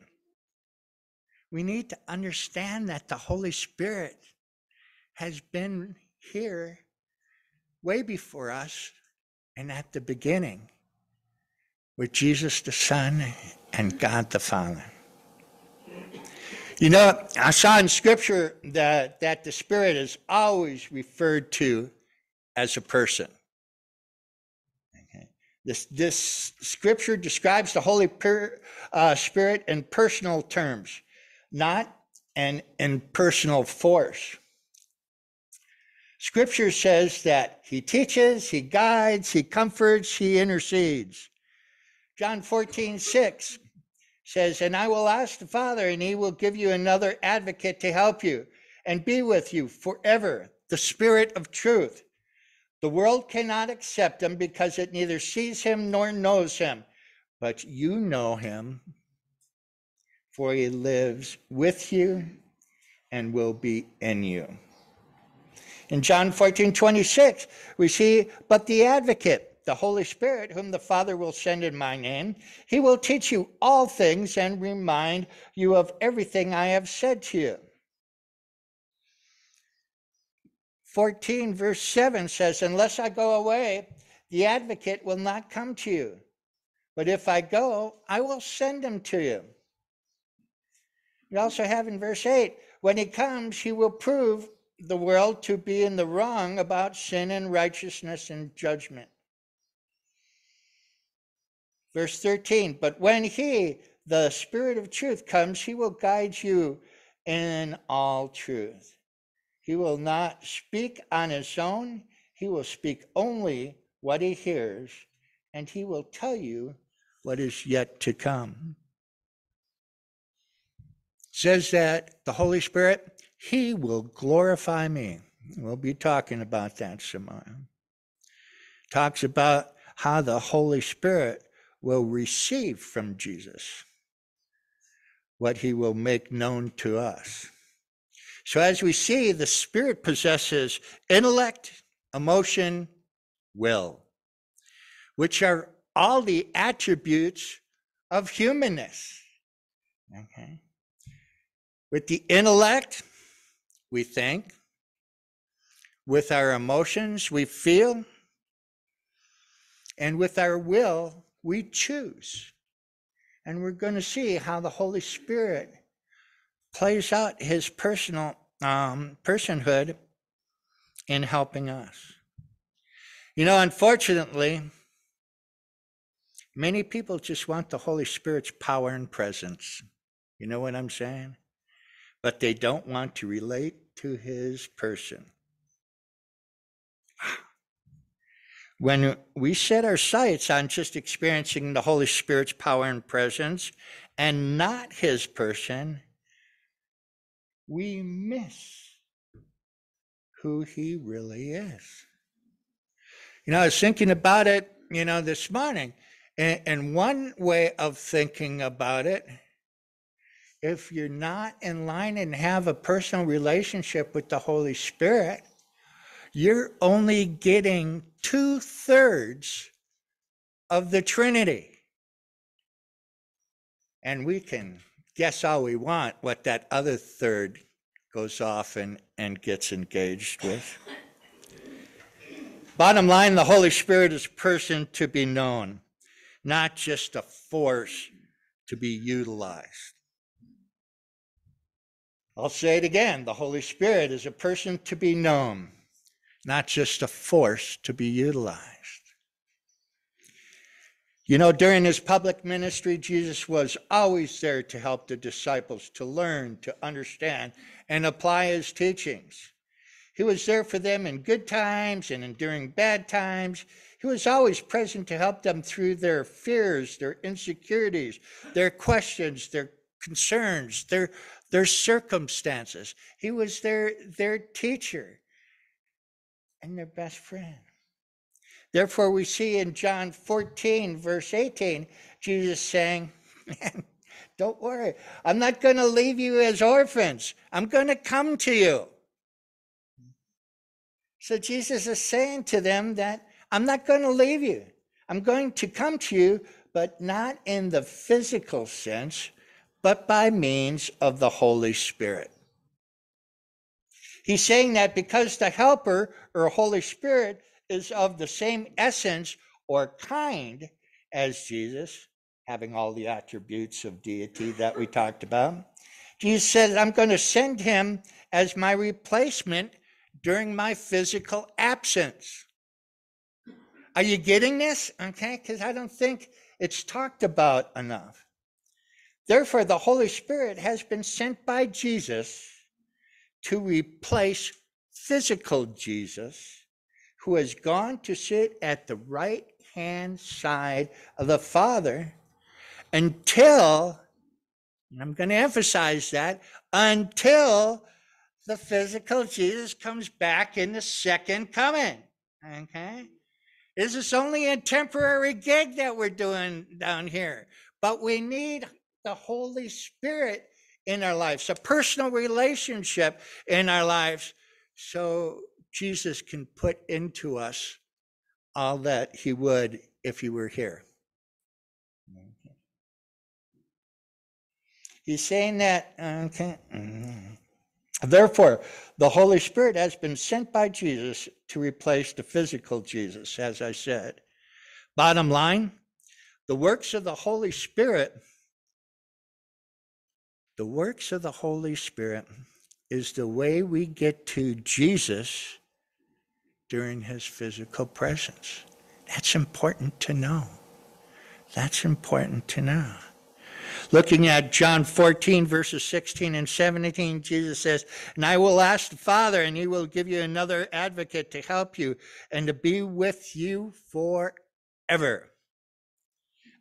E: We need to understand that the Holy Spirit has been here way before us and at the beginning with Jesus the Son and God the Father. You know, I saw in scripture that, that the Spirit is always referred to as a person. Okay. This, this scripture describes the Holy uh, Spirit in personal terms, not an impersonal force. Scripture says that he teaches, he guides, he comforts, he intercedes. John 14, 6 says, And I will ask the Father, and he will give you another advocate to help you and be with you forever, the Spirit of truth. The world cannot accept him because it neither sees him nor knows him, but you know him, for he lives with you and will be in you. In John 14, 26, we see, but the advocate, the Holy Spirit, whom the Father will send in my name. He will teach you all things and remind you of everything I have said to you. 14, verse 7 says, Unless I go away, the advocate will not come to you. But if I go, I will send him to you. We also have in verse 8, when he comes, he will prove the world to be in the wrong about sin and righteousness and judgment. Verse 13, but when he, the Spirit of truth, comes, he will guide you in all truth. He will not speak on his own, he will speak only what he hears, and he will tell you what is yet to come. says that the Holy Spirit, he will glorify me. We'll be talking about that more. Talks about how the Holy Spirit will receive from Jesus what he will make known to us. So, as we see, the Spirit possesses intellect, emotion, will, which are all the attributes of humanness. Okay. With the intellect, we think. With our emotions, we feel. And with our will, we choose. And we're going to see how the Holy Spirit plays out his personal um, personhood in helping us. You know, unfortunately, many people just want the Holy Spirit's power and presence. You know what I'm saying? But they don't want to relate to his person. When we set our sights on just experiencing the Holy Spirit's power and presence and not his person, we miss who he really is. You know, I was thinking about it, you know, this morning. And, and one way of thinking about it, if you're not in line and have a personal relationship with the Holy Spirit, you're only getting two thirds of the Trinity. And we can guess all we want what that other third goes off and, and gets engaged with. Bottom line, the Holy Spirit is a person to be known, not just a force to be utilized. I'll say it again the Holy Spirit is a person to be known, not just a force to be utilized. You know, during his public ministry, Jesus was always there to help the disciples to learn, to understand, and apply his teachings. He was there for them in good times and in during bad times. He was always present to help them through their fears, their insecurities, their questions, their concerns, their, their circumstances. He was their, their teacher and their best friend. Therefore, we see in John 14, verse 18, Jesus saying, Don't worry, I'm not going to leave you as orphans. I'm going to come to you. So Jesus is saying to them that I'm not going to leave you. I'm going to come to you, but not in the physical sense, but by means of the Holy Spirit. He's saying that because the Helper or Holy Spirit is of the same essence or kind as Jesus, having all the attributes of deity that we talked about. Jesus said, I'm going to send him as my replacement during my physical absence. Are you getting this? Okay, because I don't think it's talked about enough. Therefore, the Holy Spirit has been sent by Jesus to replace physical Jesus who has gone to sit at the right hand side of the Father until, and I'm going to emphasize that, until the physical Jesus comes back in the second coming. Okay? This is only a temporary gig that we're doing down here, but we need the Holy Spirit in our lives, a personal relationship in our lives, so Jesus can put into us all that he would if he were here. He's saying that, okay. Mm-hmm. Therefore, the Holy Spirit has been sent by Jesus to replace the physical Jesus, as I said. Bottom line, the works of the Holy Spirit, the works of the Holy Spirit is the way we get to Jesus during his physical presence. That's important to know. That's important to know. Looking at John 14, verses 16 and 17, Jesus says, And I will ask the Father, and he will give you another advocate to help you and to be with you forever.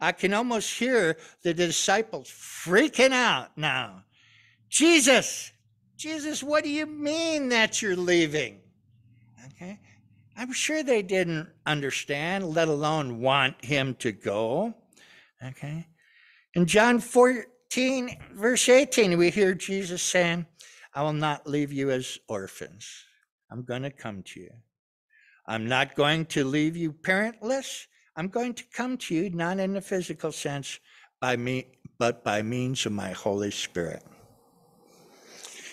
E: I can almost hear the disciples freaking out now. Jesus, Jesus, what do you mean that you're leaving? Okay. I'm sure they didn't understand, let alone want him to go. Okay. In John 14, verse 18, we hear Jesus saying, I will not leave you as orphans. I'm going to come to you. I'm not going to leave you parentless. I'm going to come to you, not in the physical sense, by me, but by means of my Holy Spirit.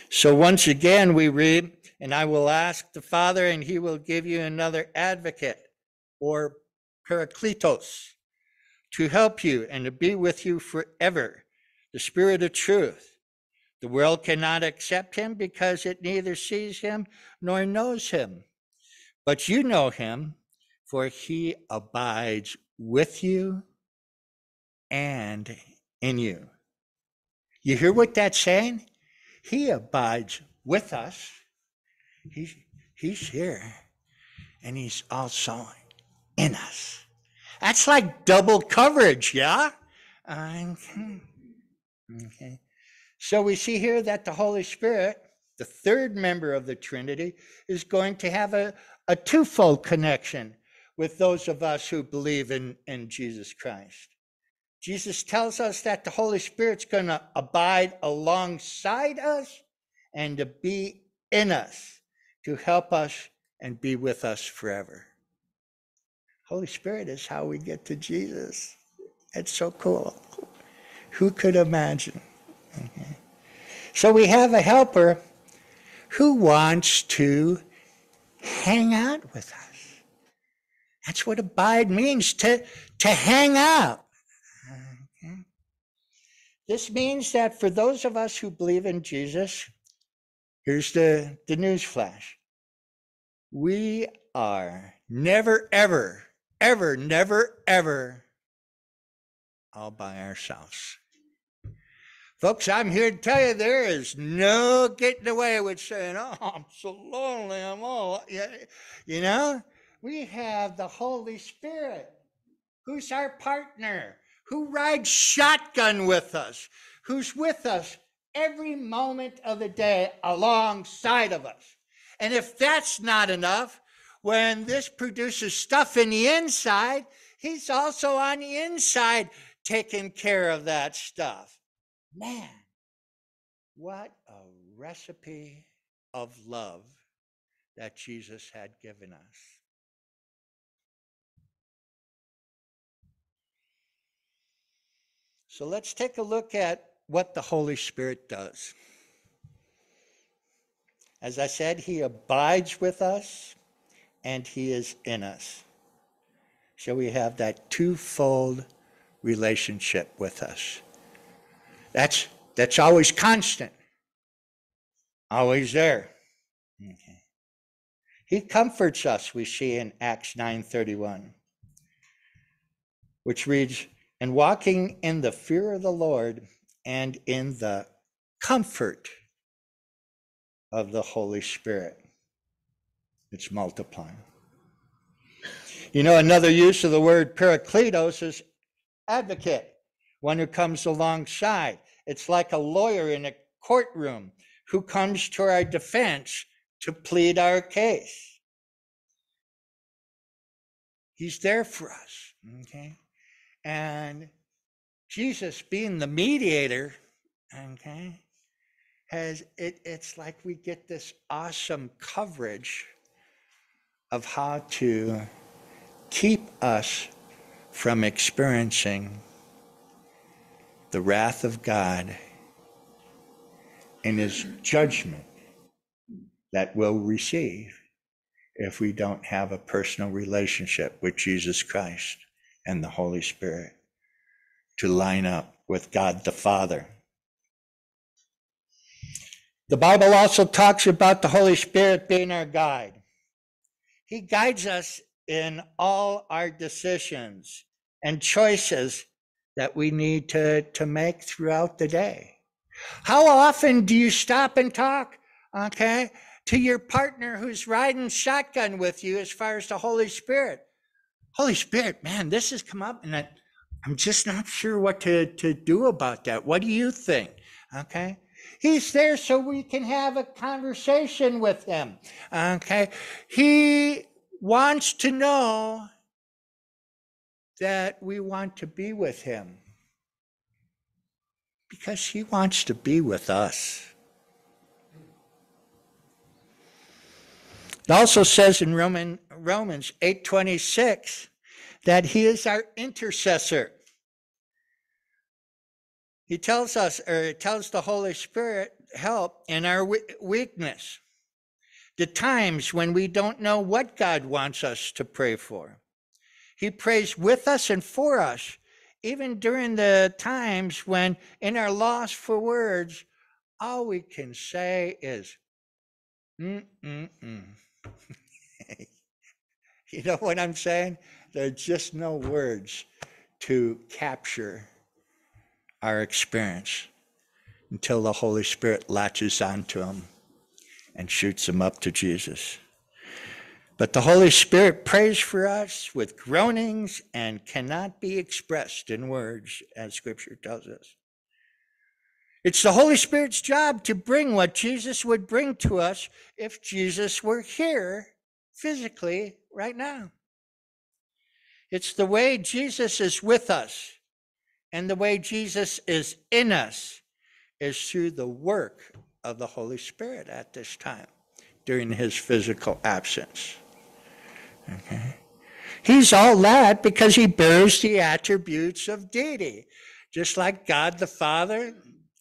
E: So once again, we read, and I will ask the Father, and he will give you another advocate or parakletos to help you and to be with you forever, the Spirit of truth. The world cannot accept him because it neither sees him nor knows him. But you know him, for he abides with you and in you. You hear what that's saying? He abides with us He's, he's here and he's also in us. That's like double coverage, yeah? Okay. okay. So we see here that the Holy Spirit, the third member of the Trinity, is going to have a, a twofold connection with those of us who believe in, in Jesus Christ. Jesus tells us that the Holy Spirit's going to abide alongside us and to be in us, to help us and be with us forever. Holy Spirit is how we get to Jesus. It's so cool. Who could imagine? Okay. So we have a helper who wants to hang out with us. That's what abide means to, to hang out. Okay. This means that for those of us who believe in Jesus, here's the, the news flash. We are never, ever, ever, never, ever all by ourselves. Folks, I'm here to tell you there is no getting away with saying, Oh, I'm so lonely. I'm all, you know, we have the Holy Spirit who's our partner, who rides shotgun with us, who's with us every moment of the day alongside of us. And if that's not enough, when this produces stuff in the inside, he's also on the inside taking care of that stuff. Man, what a recipe of love that Jesus had given us. So let's take a look at what the Holy Spirit does. As I said, He abides with us and He is in us. So we have that twofold relationship with us. That's, that's always constant, always there. Okay. He comforts us, we see in Acts 9:31, which reads, and walking in the fear of the Lord and in the comfort of the Holy Spirit. It's multiplying. You know, another use of the word parakletos is advocate one who comes alongside. It's like a lawyer in a courtroom who comes to our defense to plead our case. He's there for us, okay? And Jesus being the mediator, okay, has it, it's like we get this awesome coverage of how to keep us from experiencing the wrath of God and his judgment that we'll receive if we don't have a personal relationship with Jesus Christ and the Holy Spirit to line up with God the Father. The Bible also talks about the Holy Spirit being our guide. He guides us in all our decisions and choices that we need to, to make throughout the day. How often do you stop and talk, okay, to your partner who's riding shotgun with you as far as the Holy Spirit? Holy Spirit, man, this has come up and I, I'm just not sure what to, to do about that. What do you think? Okay. He's there so we can have a conversation with him. Okay. He wants to know that we want to be with him because he wants to be with us. It also says in Roman, Romans 8:26 that he is our intercessor. He tells us, or tells the Holy Spirit, help in our weakness, the times when we don't know what God wants us to pray for. He prays with us and for us, even during the times when, in our loss for words, all we can say is, mm, mm, mm. you know what I'm saying? There's just no words to capture our experience until the Holy Spirit latches onto them and shoots them up to Jesus. But the Holy Spirit prays for us with groanings and cannot be expressed in words, as Scripture tells us. It's the Holy Spirit's job to bring what Jesus would bring to us if Jesus were here physically right now. It's the way Jesus is with us and the way Jesus is in us is through the work of the Holy Spirit at this time during his physical absence. Okay. He's all that because he bears the attributes of deity, just like God the Father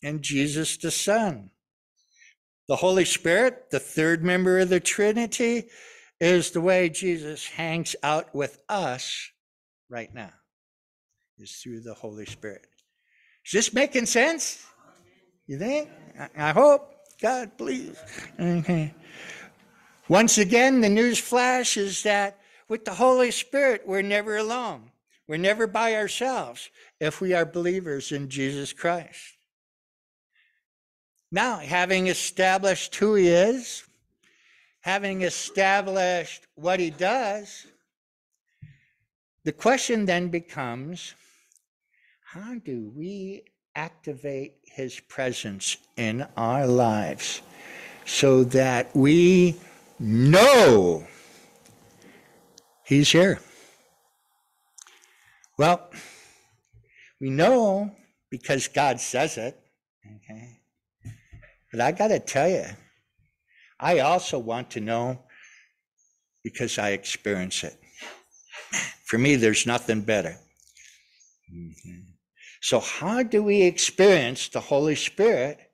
E: and Jesus the Son. The Holy Spirit, the third member of the Trinity, is the way Jesus hangs out with us right now, is through the Holy Spirit. Is this making sense? You think? I, hope. God, please. Okay. Once again, the news flash is that with the Holy Spirit, we're never alone. We're never by ourselves if we are believers in Jesus Christ. Now, having established who he is, having established what he does, the question then becomes how do we activate his presence in our lives so that we know he's here? Well, we know because God says it? But I got to tell you, I also want to know because I experience it. For me, there's nothing better. Mhm. So, how do we experience the Holy Spirit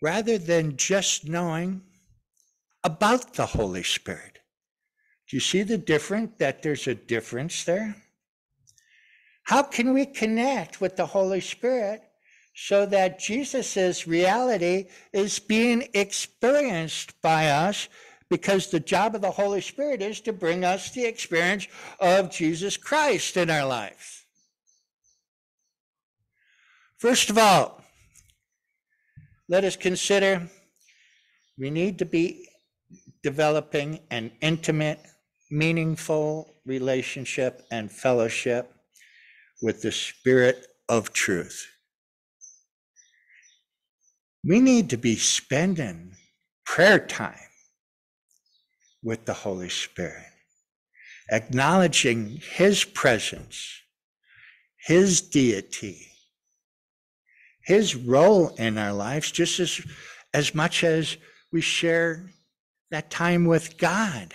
E: rather than just knowing about the Holy Spirit? Do you see the difference? That there's a difference there? How can we connect with the Holy Spirit so that Jesus' reality is being experienced by us? Because the job of the Holy Spirit is to bring us the experience of Jesus Christ in our lives. First of all, let us consider we need to be developing an intimate, meaningful relationship and fellowship with the Spirit of truth. We need to be spending prayer time with the Holy Spirit, acknowledging His presence, His deity, His role in our lives, just as, as much as we share that time with God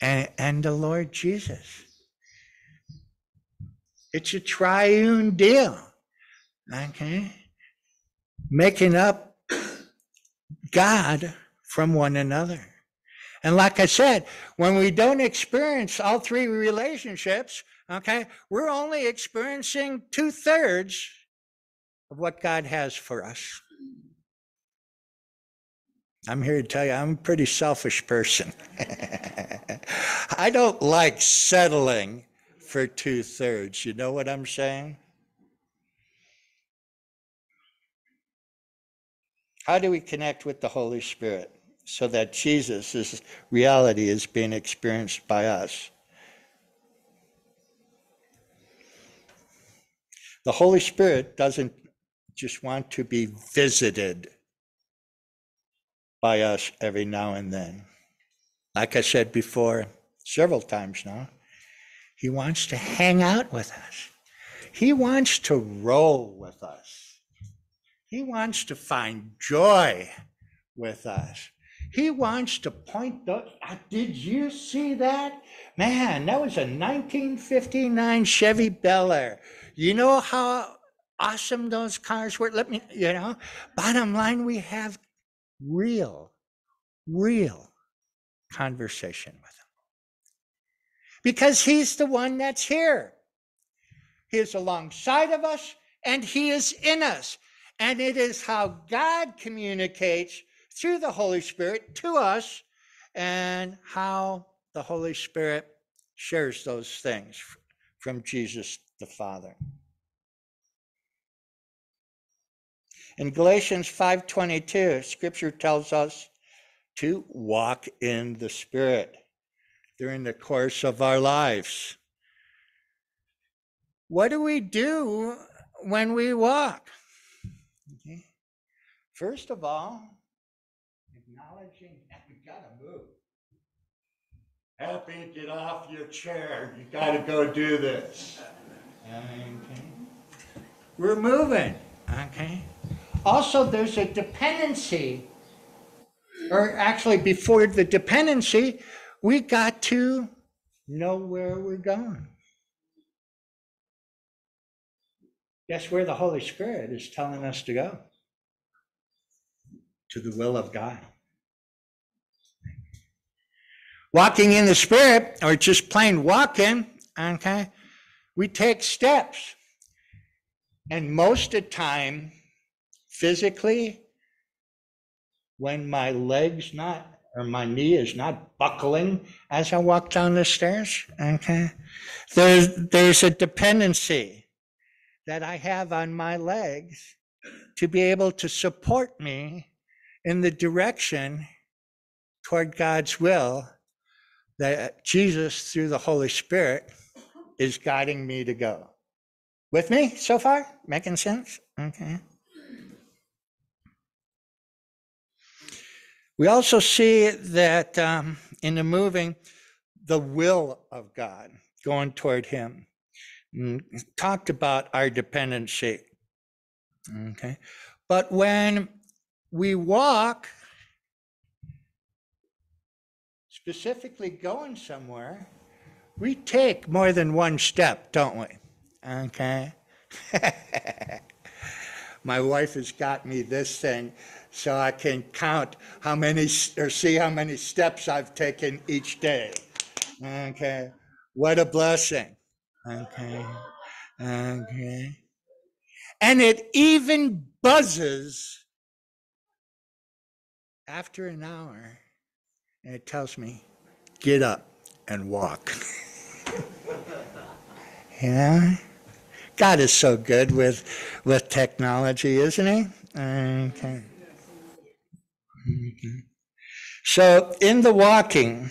E: and, and the Lord Jesus. It's a triune deal. Okay? Making up God from one another. And like I said, when we don't experience all three relationships, okay, we're only experiencing two thirds of what God has for us. I'm here to tell you, I'm a pretty selfish person. I don't like settling for two thirds. You know what I'm saying? How do we connect with the Holy Spirit so that Jesus' reality is being experienced by us? The Holy Spirit doesn't just want to be visited by us every now and then. Like I said before, several times now, He wants to hang out with us. He wants to roll with us. He wants to find joy with us. He wants to point the. ah, Did you see that? Man, that was a 1959 Chevy Bel Air. You know how awesome those cars were? Let me, you know, bottom line, we have real, real conversation with him. Because he's the one that's here. He is alongside of us and he is in us. And it is how God communicates through the Holy Spirit to us and how the Holy Spirit shares those things from Jesus the Father. In Galatians 5:22, scripture tells us to walk in the spirit during the course of our lives. What do we do when we walk? First of all, acknowledging that we got to move. Happy, get off your chair. You got to go do this. Okay. We're moving. Okay. Also, there's a dependency, or actually, before the dependency, we got to know where we're going. Guess where the Holy Spirit is telling us to go? To the will of God. Walking in the Spirit, or just plain walking, okay, we take steps. And most of the time, physically, when my leg's not, or my knee is not buckling as I walk down the stairs, okay, there's, there's a dependency that I have on my legs to be able to support me in the direction toward God's will that Jesus, through the Holy Spirit, is guiding me to go. With me so far? Making sense? Okay. We also see that um, in the moving, the will of God going toward Him. Mm, Talked about our dependency. Okay. But when we walk, specifically going somewhere, we take more than one step, don't we? Okay. My wife has got me this thing so I can count how many or see how many steps I've taken each day. Okay. What a blessing. Okay. Okay. And it even buzzes after an hour and it tells me, get up and walk. yeah. God is so good with with technology, isn't he? Okay. Okay. So in the walking,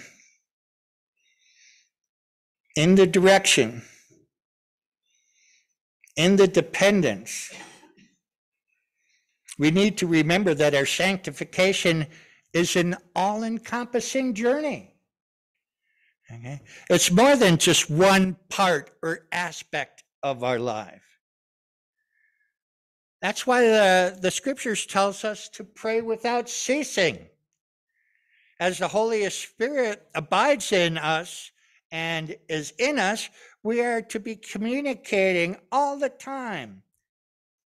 E: in the direction, in the dependence, we need to remember that our sanctification is an all encompassing journey. Okay? It's more than just one part or aspect of our life. That's why the, the scriptures tells us to pray without ceasing. As the Holy Spirit abides in us and is in us, we are to be communicating all the time,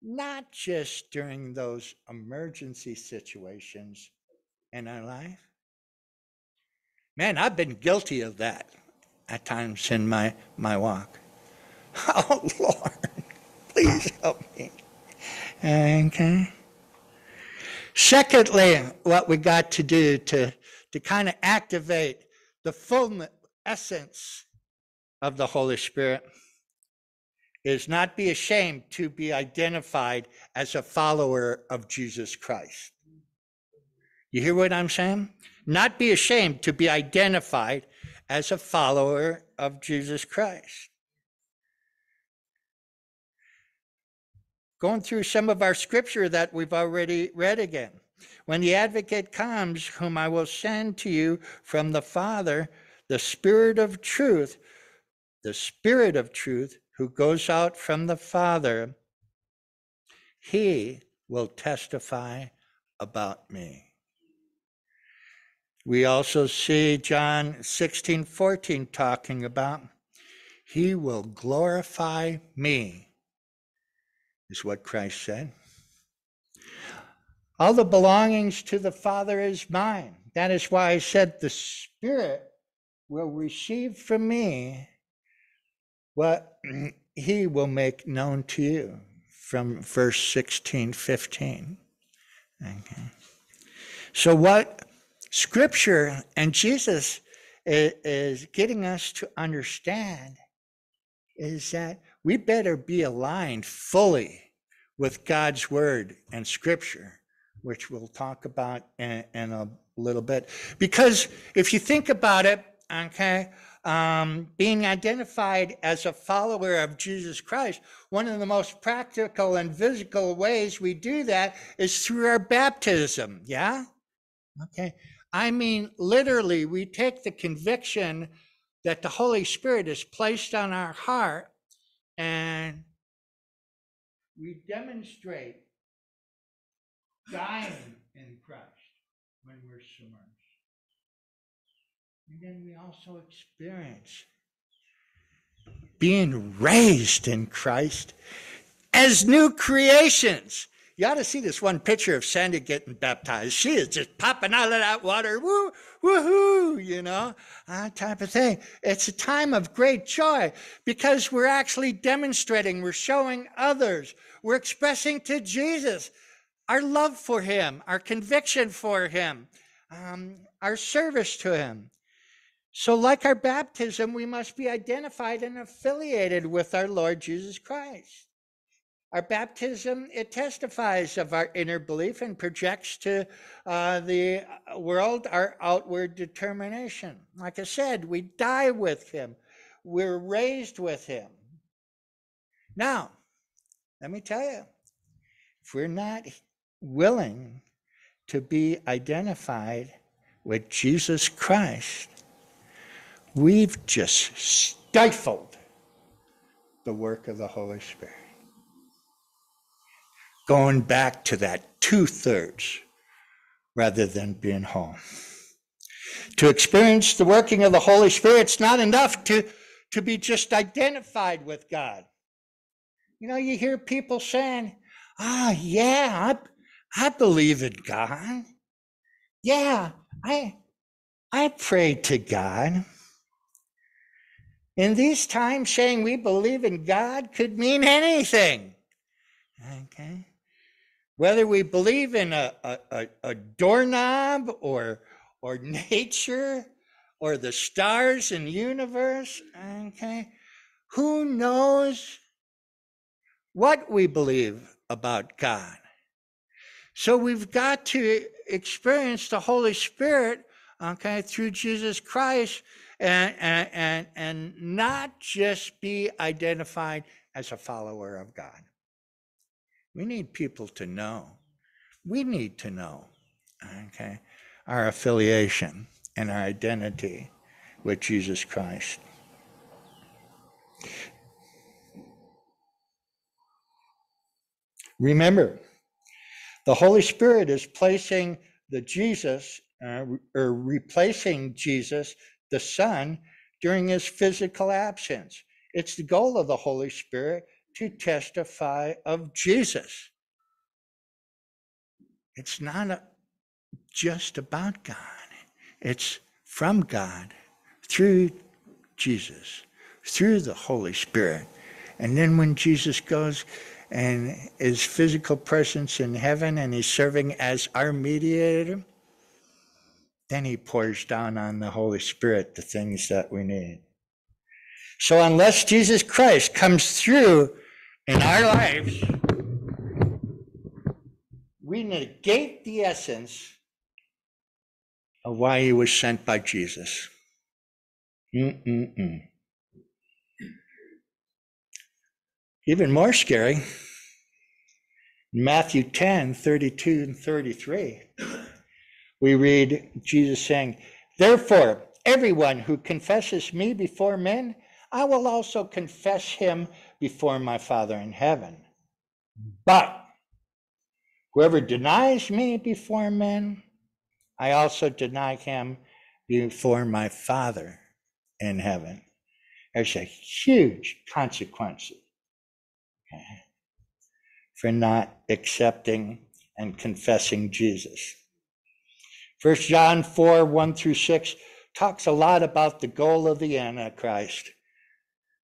E: not just during those emergency situations in our life. Man, I've been guilty of that at times in my, my walk. Oh, Lord, please help me. Okay. Secondly, what we got to do to, to kind of activate the full essence of the Holy Spirit is not be ashamed to be identified as a follower of Jesus Christ. You hear what I'm saying? Not be ashamed to be identified as a follower of Jesus Christ. Going through some of our scripture that we've already read again. When the advocate comes, whom I will send to you from the Father, the Spirit of truth, the Spirit of truth who goes out from the Father, he will testify about me. We also see John 16, 14 talking about, He will glorify me, is what Christ said. All the belongings to the Father is mine. That is why I said, The Spirit will receive from me what He will make known to you, from verse 16, 15. Okay. So, what Scripture and Jesus is getting us to understand is that we better be aligned fully with God's Word and Scripture, which we'll talk about in, in a little bit. Because if you think about it, okay, um, being identified as a follower of Jesus Christ, one of the most practical and physical ways we do that is through our baptism. Yeah? Okay. I mean, literally, we take the conviction that the Holy Spirit is placed on our heart and we demonstrate dying in Christ when we're submerged. And then we also experience being raised in Christ as new creations. You ought to see this one picture of Sandy getting baptized. She is just popping out of that water, woo, woohoo, you know, that type of thing. It's a time of great joy because we're actually demonstrating, we're showing others, we're expressing to Jesus our love for him, our conviction for him, um, our service to him. So, like our baptism, we must be identified and affiliated with our Lord Jesus Christ. Our baptism, it testifies of our inner belief and projects to uh, the world our outward determination. Like I said, we die with him, we're raised with him. Now, let me tell you, if we're not willing to be identified with Jesus Christ, we've just stifled the work of the Holy Spirit going back to that two thirds rather than being home. To experience the working of the Holy Spirit, it's not enough to, to be just identified with God. You know, you hear people saying, ah, oh, yeah, I, I believe in God. Yeah, I, I pray to God. In these times, saying we believe in God could mean anything. Okay? whether we believe in a, a, a, doorknob or or nature or the stars and universe okay who knows what we believe about god so we've got to experience the holy spirit okay through jesus christ and and and, not just be identified as a follower of god we need people to know. We need to know, okay, our affiliation and our identity with Jesus Christ. Remember, the Holy Spirit is placing the Jesus, uh, or replacing Jesus, the Son, during his physical absence. It's the goal of the Holy Spirit to testify of Jesus. It's not a, just about God, it's from God through Jesus, through the Holy Spirit. And then when Jesus goes and his physical presence in heaven and he's serving as our mediator, then he pours down on the Holy Spirit the things that we need. So unless Jesus Christ comes through in our lives, we negate the essence of why he was sent by Jesus. Mm-mm-mm. Even more scary, Matthew 10 32 and 33, we read Jesus saying, Therefore, everyone who confesses me before men, I will also confess him before my Father in heaven. But whoever denies me before men, I also deny him before my Father in heaven. There's a huge consequence okay, for not accepting and confessing Jesus. First John 4 1 through 6 talks a lot about the goal of the Antichrist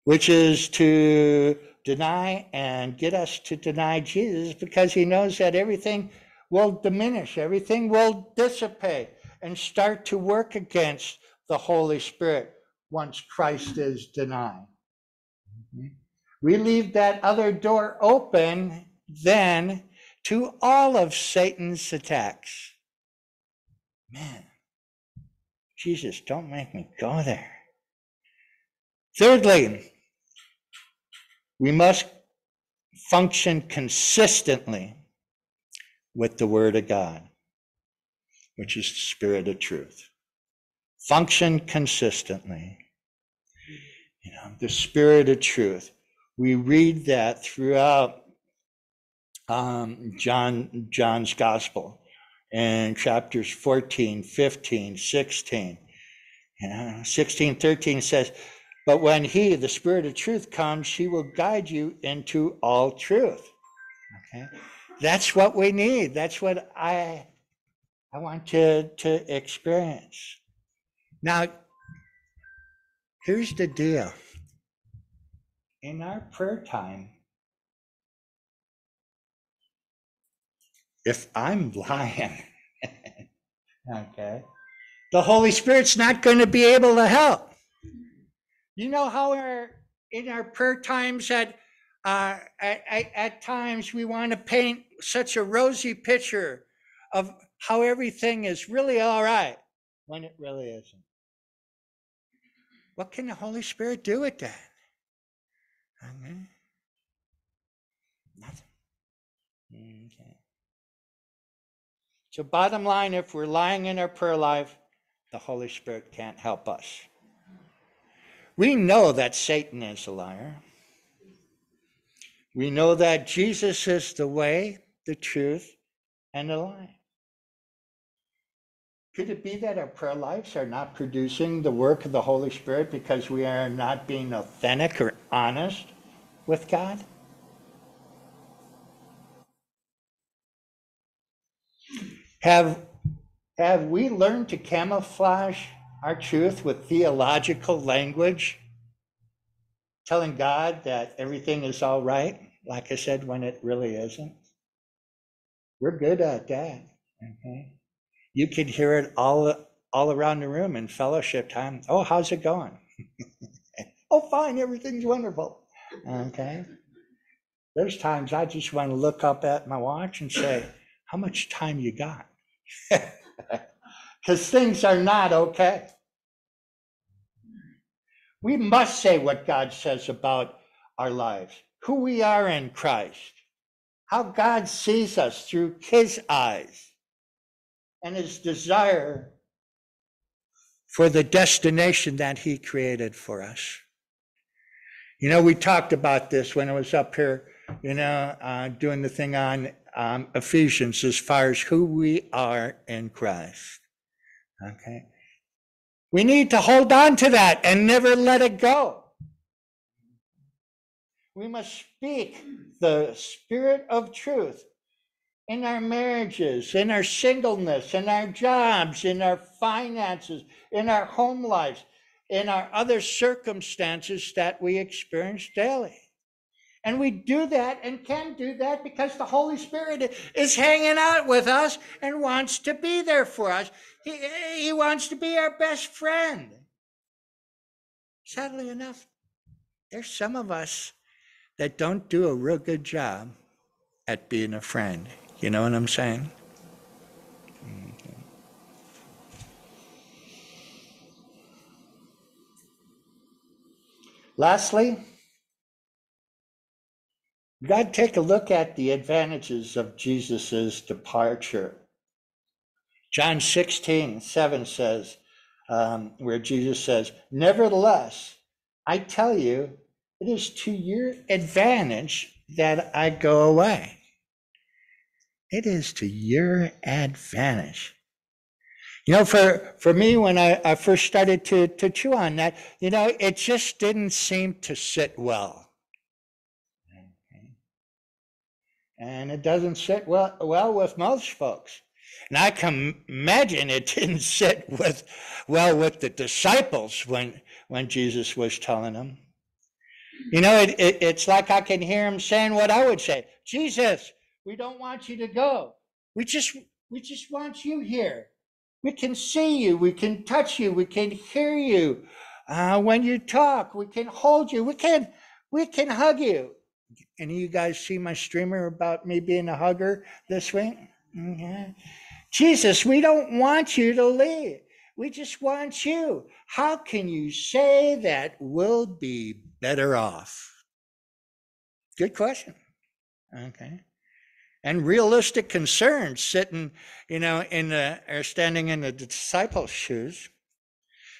E: which is to deny and get us to deny Jesus because he knows that everything will diminish, everything will dissipate and start to work against the Holy Spirit once Christ is denied. Mm-hmm. We leave that other door open then to all of Satan's attacks. Man, Jesus, don't make me go there. Thirdly, we must function consistently with the Word of God. which is the Spirit of truth. Function consistently. You know, the Spirit of truth. We read that throughout um, John John's Gospel in chapters 14, 15, 16. You know, 16, 13 says, But when he, the Spirit of truth, comes, he will guide you into all truth. Okay. That's what we need. That's what I I want to, to experience. Now, here's the deal. In our prayer time, if I'm lying, okay, the Holy Spirit's not going to be able to help. You know how our, in our prayer times that uh, at, at, at times we want to paint such a rosy picture of how everything is really all right when it really isn't. What can the Holy Spirit do with that? Okay. Nothing. Okay. So, bottom line, if we're lying in our prayer life, the Holy Spirit can't help us. We know that Satan is a liar. We know that Jesus is the way, the truth, and the life. Could it be that our prayer lives are not producing the work of the Holy Spirit because we are not being authentic or honest with God? Have, have we learned to camouflage our truth with theological language, telling God that everything is all right, like I said, when it really isn't? We're good at that. Okay. You could hear it all all around the room in fellowship time. Oh, how's it going? oh, fine, everything's wonderful. Okay. There's times I just want to look up at my watch and say, How much time you got? Because things are not okay. We must say what God says about our lives, who we are in Christ, how God sees us through his eyes and his desire for the destination that he created for us. You know, we talked about this when I was up here, you know, uh, doing the thing on um, Ephesians as far as who we are in Christ. Okay. We need to hold on to that and never let it go. We must speak the spirit of truth in our marriages, in our singleness, in our jobs, in our finances, in our home lives, in our other circumstances that we experience daily. And we do that and can do that because the Holy Spirit is hanging out with us and wants to be there for us. He, he wants to be our best friend. Sadly enough, there's some of us that don't do a real good job at being a friend. You know what I'm saying? Mm-hmm. Lastly, God take a look at the advantages of Jesus' departure. John 16, 7 says, um, where Jesus says, Nevertheless, I tell you, it is to your advantage that I go away. It is to your advantage. You know, for, for me, when I, I first started to, to chew on that, you know, it just didn't seem to sit well. And it doesn't sit well, well with most folks. And I can imagine it didn't sit with well with the disciples when when Jesus was telling them. You know, it, it, it's like I can hear him saying what I would say. Jesus, we don't want you to go. We just we just want you here. We can see you. We can touch you. We can hear you. Uh, when you talk, we can hold you. We can we can hug you. Any of you guys see my streamer about me being a hugger this week? Okay. Jesus, we don't want you to leave. We just want you. How can you say that we'll be better off? Good question. Okay. and realistic concerns sitting, you know, in the or standing in the disciples' shoes.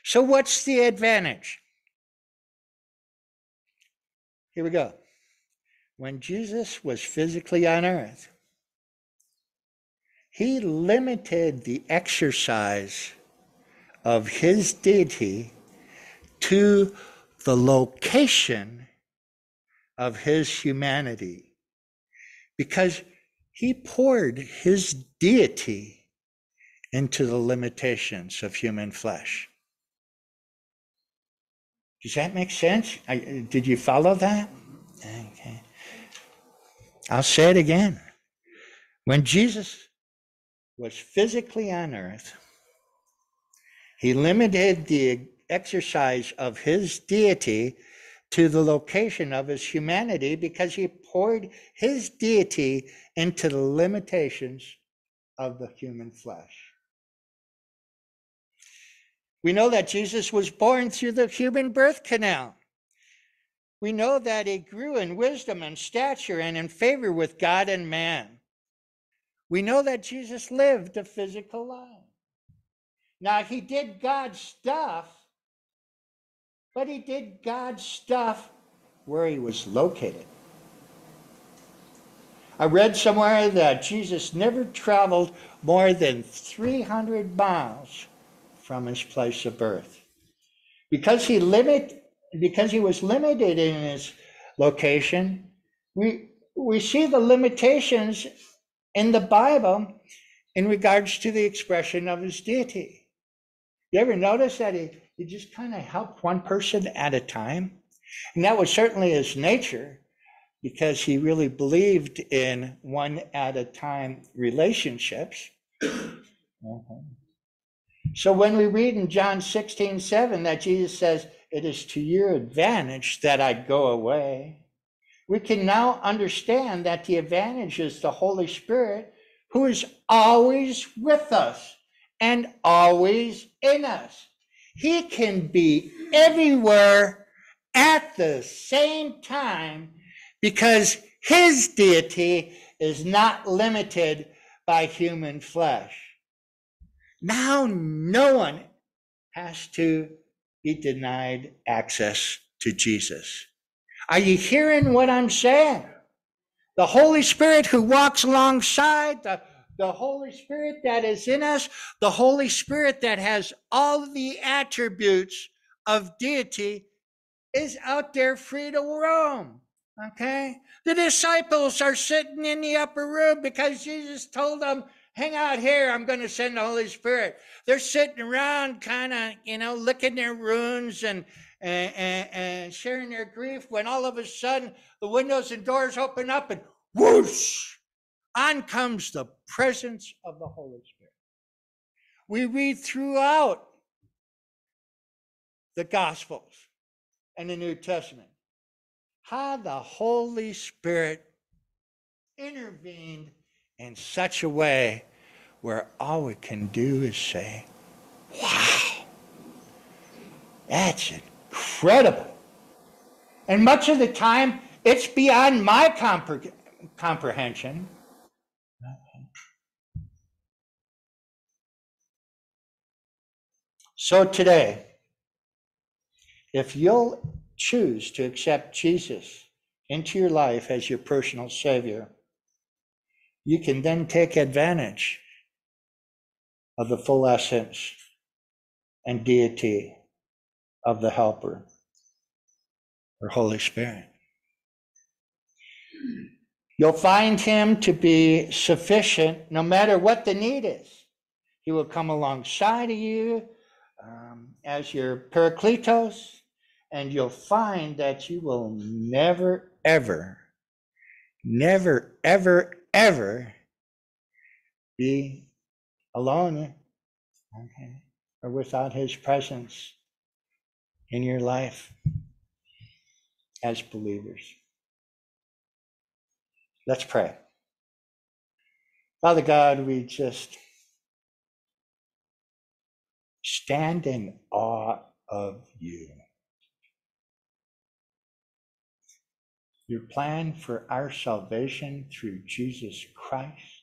E: So what's the advantage? Here we go. When Jesus was physically on earth, he limited the exercise of his deity to the location of his humanity because he poured his deity into the limitations of human flesh. Does that make sense? I, did you follow that? I'll say it again. When Jesus was physically on earth, he limited the exercise of his deity to the location of his humanity because he poured his deity into the limitations of the human flesh. We know that Jesus was born through the human birth canal. We know that he grew in wisdom and stature and in favor with God and man. We know that Jesus lived a physical life. Now, he did God's stuff, but he did God's stuff where he was located. I read somewhere that Jesus never traveled more than 300 miles from his place of birth. Because he limit, because he was limited in his location, we we see the limitations in the Bible in regards to the expression of his deity. You ever notice that he, he just kind of helped one person at a time? And that was certainly his nature because he really believed in one at a time relationships. So when we read in John 16, 7 that Jesus says, It is to your advantage that I go away, we can now understand that the advantage is the Holy Spirit who is always with us and always in us. He can be everywhere at the same time because his deity is not limited by human flesh. Now no one has to be denied access to Jesus. Are you hearing what I'm saying? The Holy Spirit who walks alongside, the, the Holy Spirit that is in us, the Holy Spirit that has all the attributes of deity is out there free to roam. Okay? The disciples are sitting in the upper room because Jesus told them, hang out here. I'm going to send the Holy Spirit. They're sitting around, kind of, you know, licking their wounds and, and, and, and sharing their grief when all of a sudden the windows and doors open up and whoosh, on comes the presence of the Holy Spirit. We read throughout the Gospels and the New Testament how the Holy Spirit intervened in such a way where all we can do is say, wow, that's incredible. And much of the time, it's beyond my compre- comprehension. So today, if you'll choose to accept Jesus into your life as your personal Savior, you can then take advantage of the full essence and deity of the Helper or Holy Spirit. You'll find him to be sufficient no matter what the need is. He will come alongside of you um, as your Parakletos, and you'll find that you will never, ever, never, ever, ever be alone okay, or without his presence in your life as believers. Let's pray. Father God, we just stand in awe of you. Your plan for our salvation through Jesus Christ,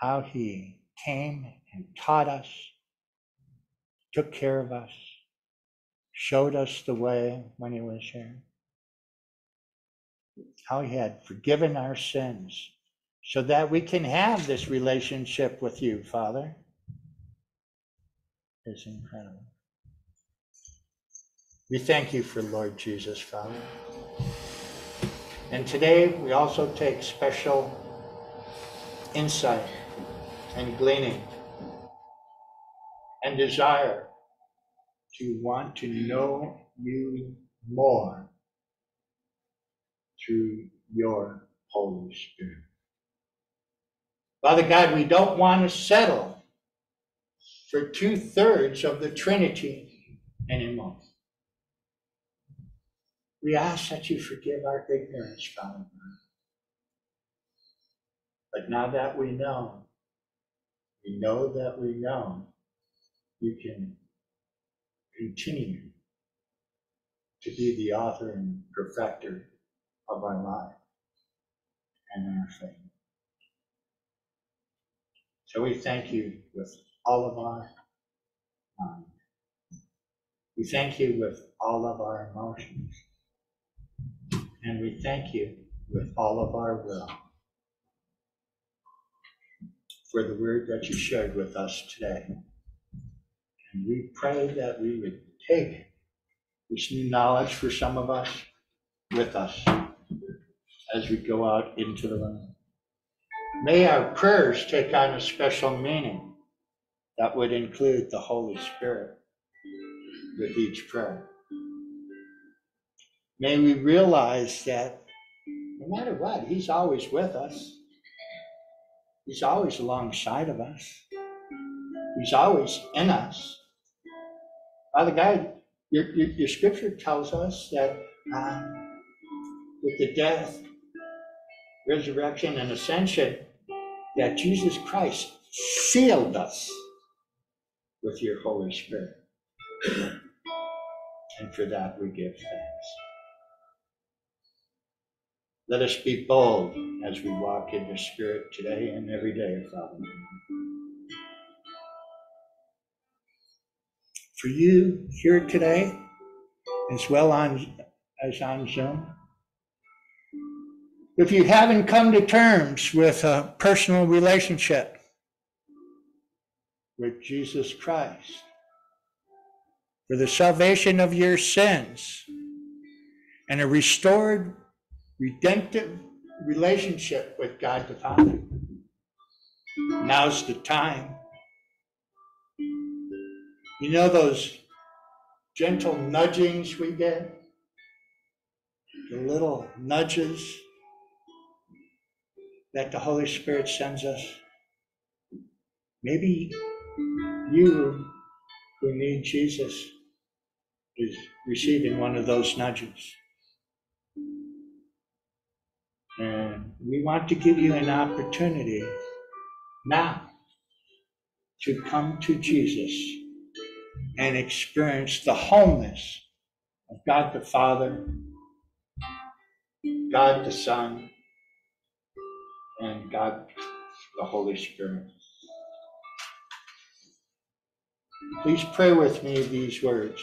E: how he came and taught us, took care of us, showed us the way when he was here, how he had forgiven our sins so that we can have this relationship with you, Father, is incredible. We thank you for Lord Jesus, Father. And today we also take special insight and gleaning and desire to want to know you more through your Holy Spirit. Father God, we don't want to settle for two thirds of the Trinity anymore. We ask that you forgive our ignorance, Father But now that we know, we know that we know, you can continue to be the author and perfecter of our life and our faith. So we thank you with all of our mind. We thank you with all of our emotions. And we thank you with all of our will for the word that you shared with us today. And we pray that we would take this new knowledge for some of us with us as we go out into the world. May our prayers take on a special meaning that would include the Holy Spirit with each prayer. May we realize that no matter what, He's always with us. He's always alongside of us. He's always in us. Father God, your, your, your scripture tells us that uh, with the death, resurrection, and ascension, that Jesus Christ sealed us with your Holy Spirit. and for that we give thanks. Let us be bold as we walk in the Spirit today and every day, Father. For you here today, as well on, as on Zoom, if you haven't come to terms with a personal relationship with Jesus Christ, for the salvation of your sins, and a restored, redemptive relationship with God the Father, now's the time. You know those gentle nudgings we get? The little nudges that the Holy Spirit sends us. Maybe you who need Jesus is receiving one of those nudges. And we want to give you an opportunity now to come to Jesus and experience the wholeness of God the Father, God the Son, and God the Holy Spirit. Please pray with me these words.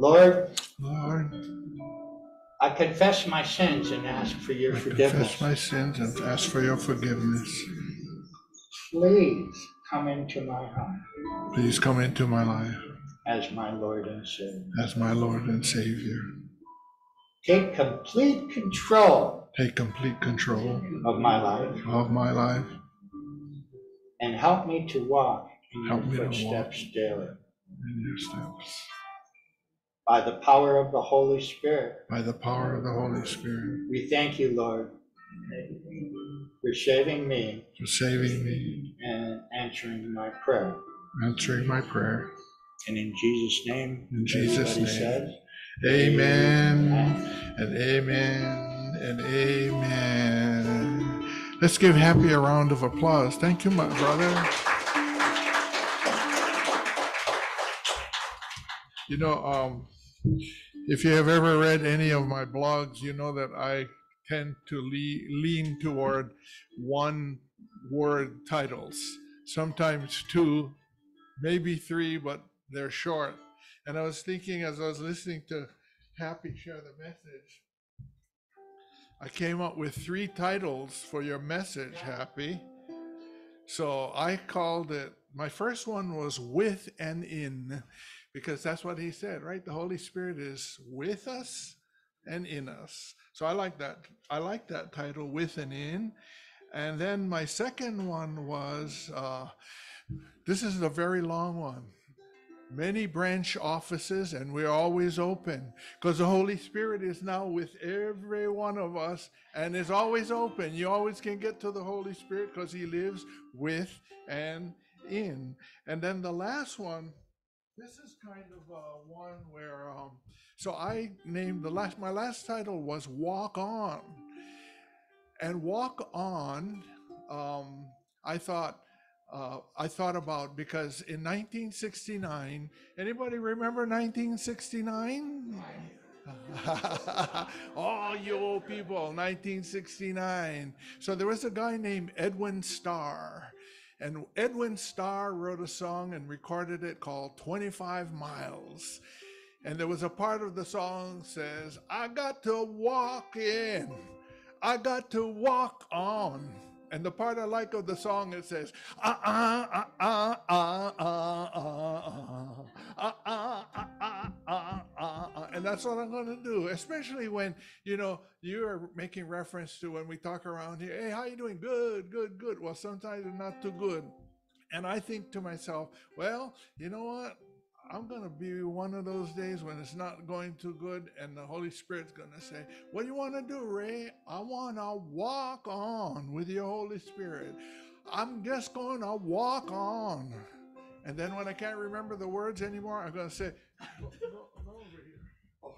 E: Lord,
A: Lord,
E: I confess my sins and ask for your forgiveness.
A: I
E: forgiveness.
A: confess my sins and ask for your forgiveness.
E: Please come into my heart
A: Please come into my life
E: as my Lord and Savior.
A: as my Lord and Savior.
E: Take complete control
A: Take complete control
E: of my life
A: of my life.
E: and help me to walk in
A: Help me to
E: your
A: walk.
E: footsteps daily.
A: in your steps.
E: By the power of the Holy Spirit,
A: By the power of the Holy Spirit,
E: we thank you, Lord, for saving me
A: for saving me,
E: and answering my prayer.
A: answering my prayer.
E: And in Jesus' name,
A: In Jesus' name.
E: says,
A: Amen and amen and amen. Let's give Happy a round of applause. Thank you, my brother. You know, um, If you have ever read any of my blogs, you know that I tend to le- lean toward one word titles, sometimes two, maybe three, but they're short. And I was thinking as I was listening to Happy share the message, I came up with three titles for your message, Happy. So I called it, my first one was With and In, because that's what he said, right? The Holy Spirit is with us and in us. So I like that. I like that title, With and In. And then my second one was, uh, this is a very long one many branch offices and we're always open because the holy spirit is now with every one of us and is always open you always can get to the holy spirit because he lives with and in and then the last one this is kind of uh, one where um, so i named the last my last title was walk on and walk on um, i thought uh, I thought about because in 1969, anybody remember 1969? All you old people, 1969. So there was a guy named Edwin Starr. And Edwin Starr wrote a song and recorded it called 25 Miles. And there was a part of the song says, I got to walk in, I got to walk on. And the part I like of the song it says ah ah ah ah ah ah ah ah ah ah ah ah and that's what I'm going to do. Especially when you know you are making reference to when we talk around here. Hey, how you doing? Good, good, good. Well, sometimes it's not too good. And I think to myself, well, you know what? I'm going to be one of those days when it's not going too good, and the Holy Spirit's going to say, What do you want to do, Ray? I want to walk on with your Holy Spirit. I'm just going to walk on. And then when I can't remember the words anymore, I'm going to say, Go, go, go over here. Oh,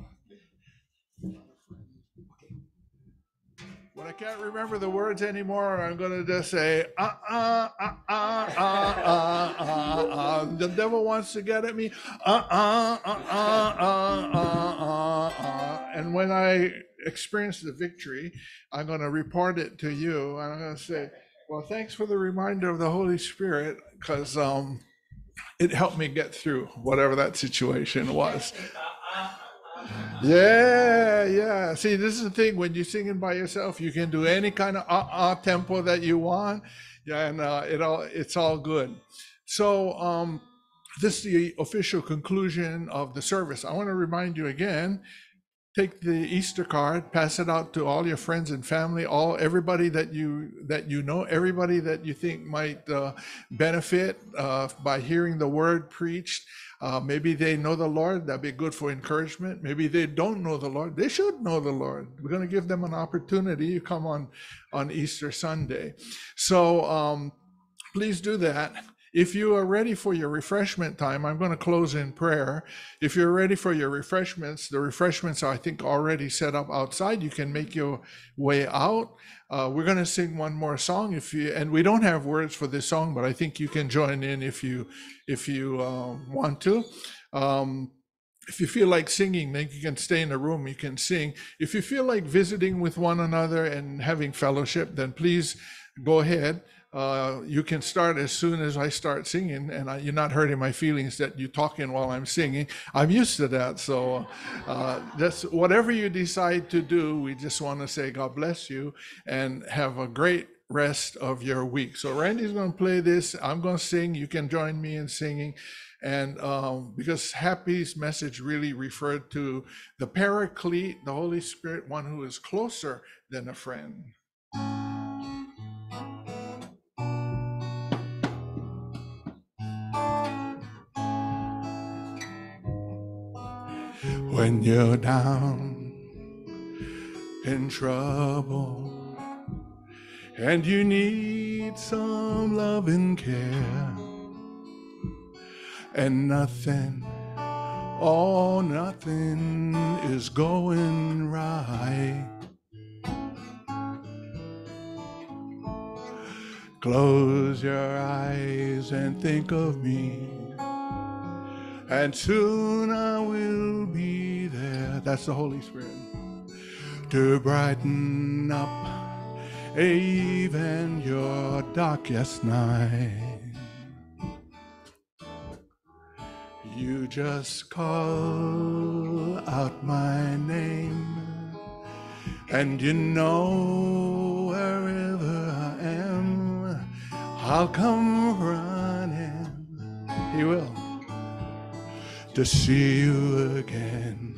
A: When I can't remember the words anymore, I'm going to just say, uh uh, uh uh, uh uh, uh. The devil wants to get at me, uh uh, uh uh, uh uh, uh. And when I experience the victory, I'm going to report it to you. And I'm going to say, well, thanks for the reminder of the Holy Spirit, because um, it helped me get through whatever that situation was. Yeah, yeah. See, this is the thing when you're singing by yourself, you can do any kind of uh, uh tempo that you want. Yeah, and uh, it all it's all good. So um, this is the official conclusion of the service. I want to remind you again. Take the Easter card, pass it out to all your friends and family, all everybody that you that you know, everybody that you think might uh, benefit uh, by hearing the word preached. Uh, maybe they know the Lord. That'd be good for encouragement. Maybe they don't know the Lord. They should know the Lord. We're going to give them an opportunity. You come on on Easter Sunday, so um, please do that. If you are ready for your refreshment time, I'm going to close in prayer. If you're ready for your refreshments, the refreshments are, I think, already set up outside. You can make your way out. Uh, we're going to sing one more song if you, and we don't have words for this song, but I think you can join in if you, if you uh, want to. Um, if you feel like singing, then you can stay in the room, you can sing. If you feel like visiting with one another and having fellowship, then please go ahead. Uh, you can start as soon as I start singing, and I, you're not hurting my feelings that you're talking while I'm singing. I'm used to that. So, uh, whatever you decide to do, we just want to say God bless you and have a great rest of your week. So, Randy's going to play this. I'm going to sing. You can join me in singing. And um, because Happy's message really referred to the Paraclete, the Holy Spirit, one who is closer than a friend. When you're down in trouble and you need some love and care and nothing oh nothing is going right. Close your eyes and think of me and soon I will be there. That's the Holy Spirit. To brighten up even your darkest night. You just call out my name, and you know wherever I am, I'll come running. He will to see you again.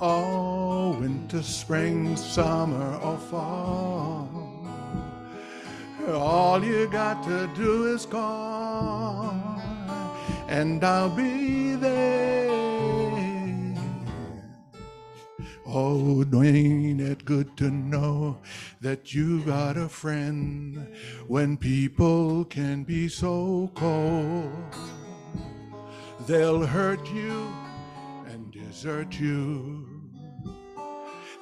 A: Oh, winter, spring, summer, or fall. All you got to do is call, and I'll be there. Oh, ain't it good to know that you got a friend when people can be so cold? They'll hurt you and desert you.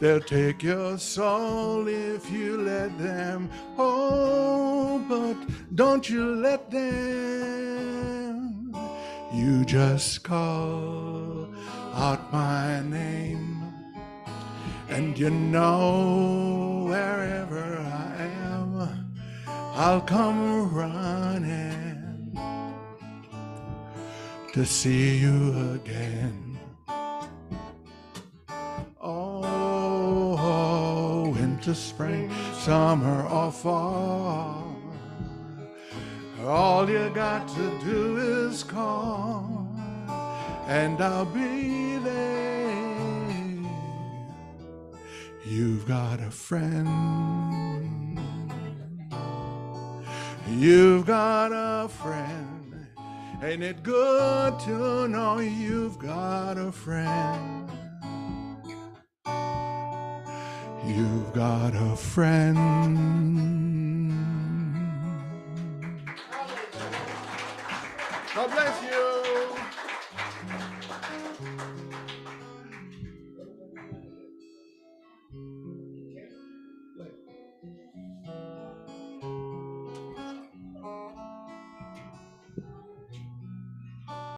A: They'll take your soul if you let them. Oh, but don't you let them. You just call out my name. And you know wherever I am, I'll come running to see you again. Oh, winter, spring, summer, or fall. All you got to do is call, and I'll be there. You've got a friend. You've got a friend. Ain't it good to know you've got a friend? You've got a friend. God bless you.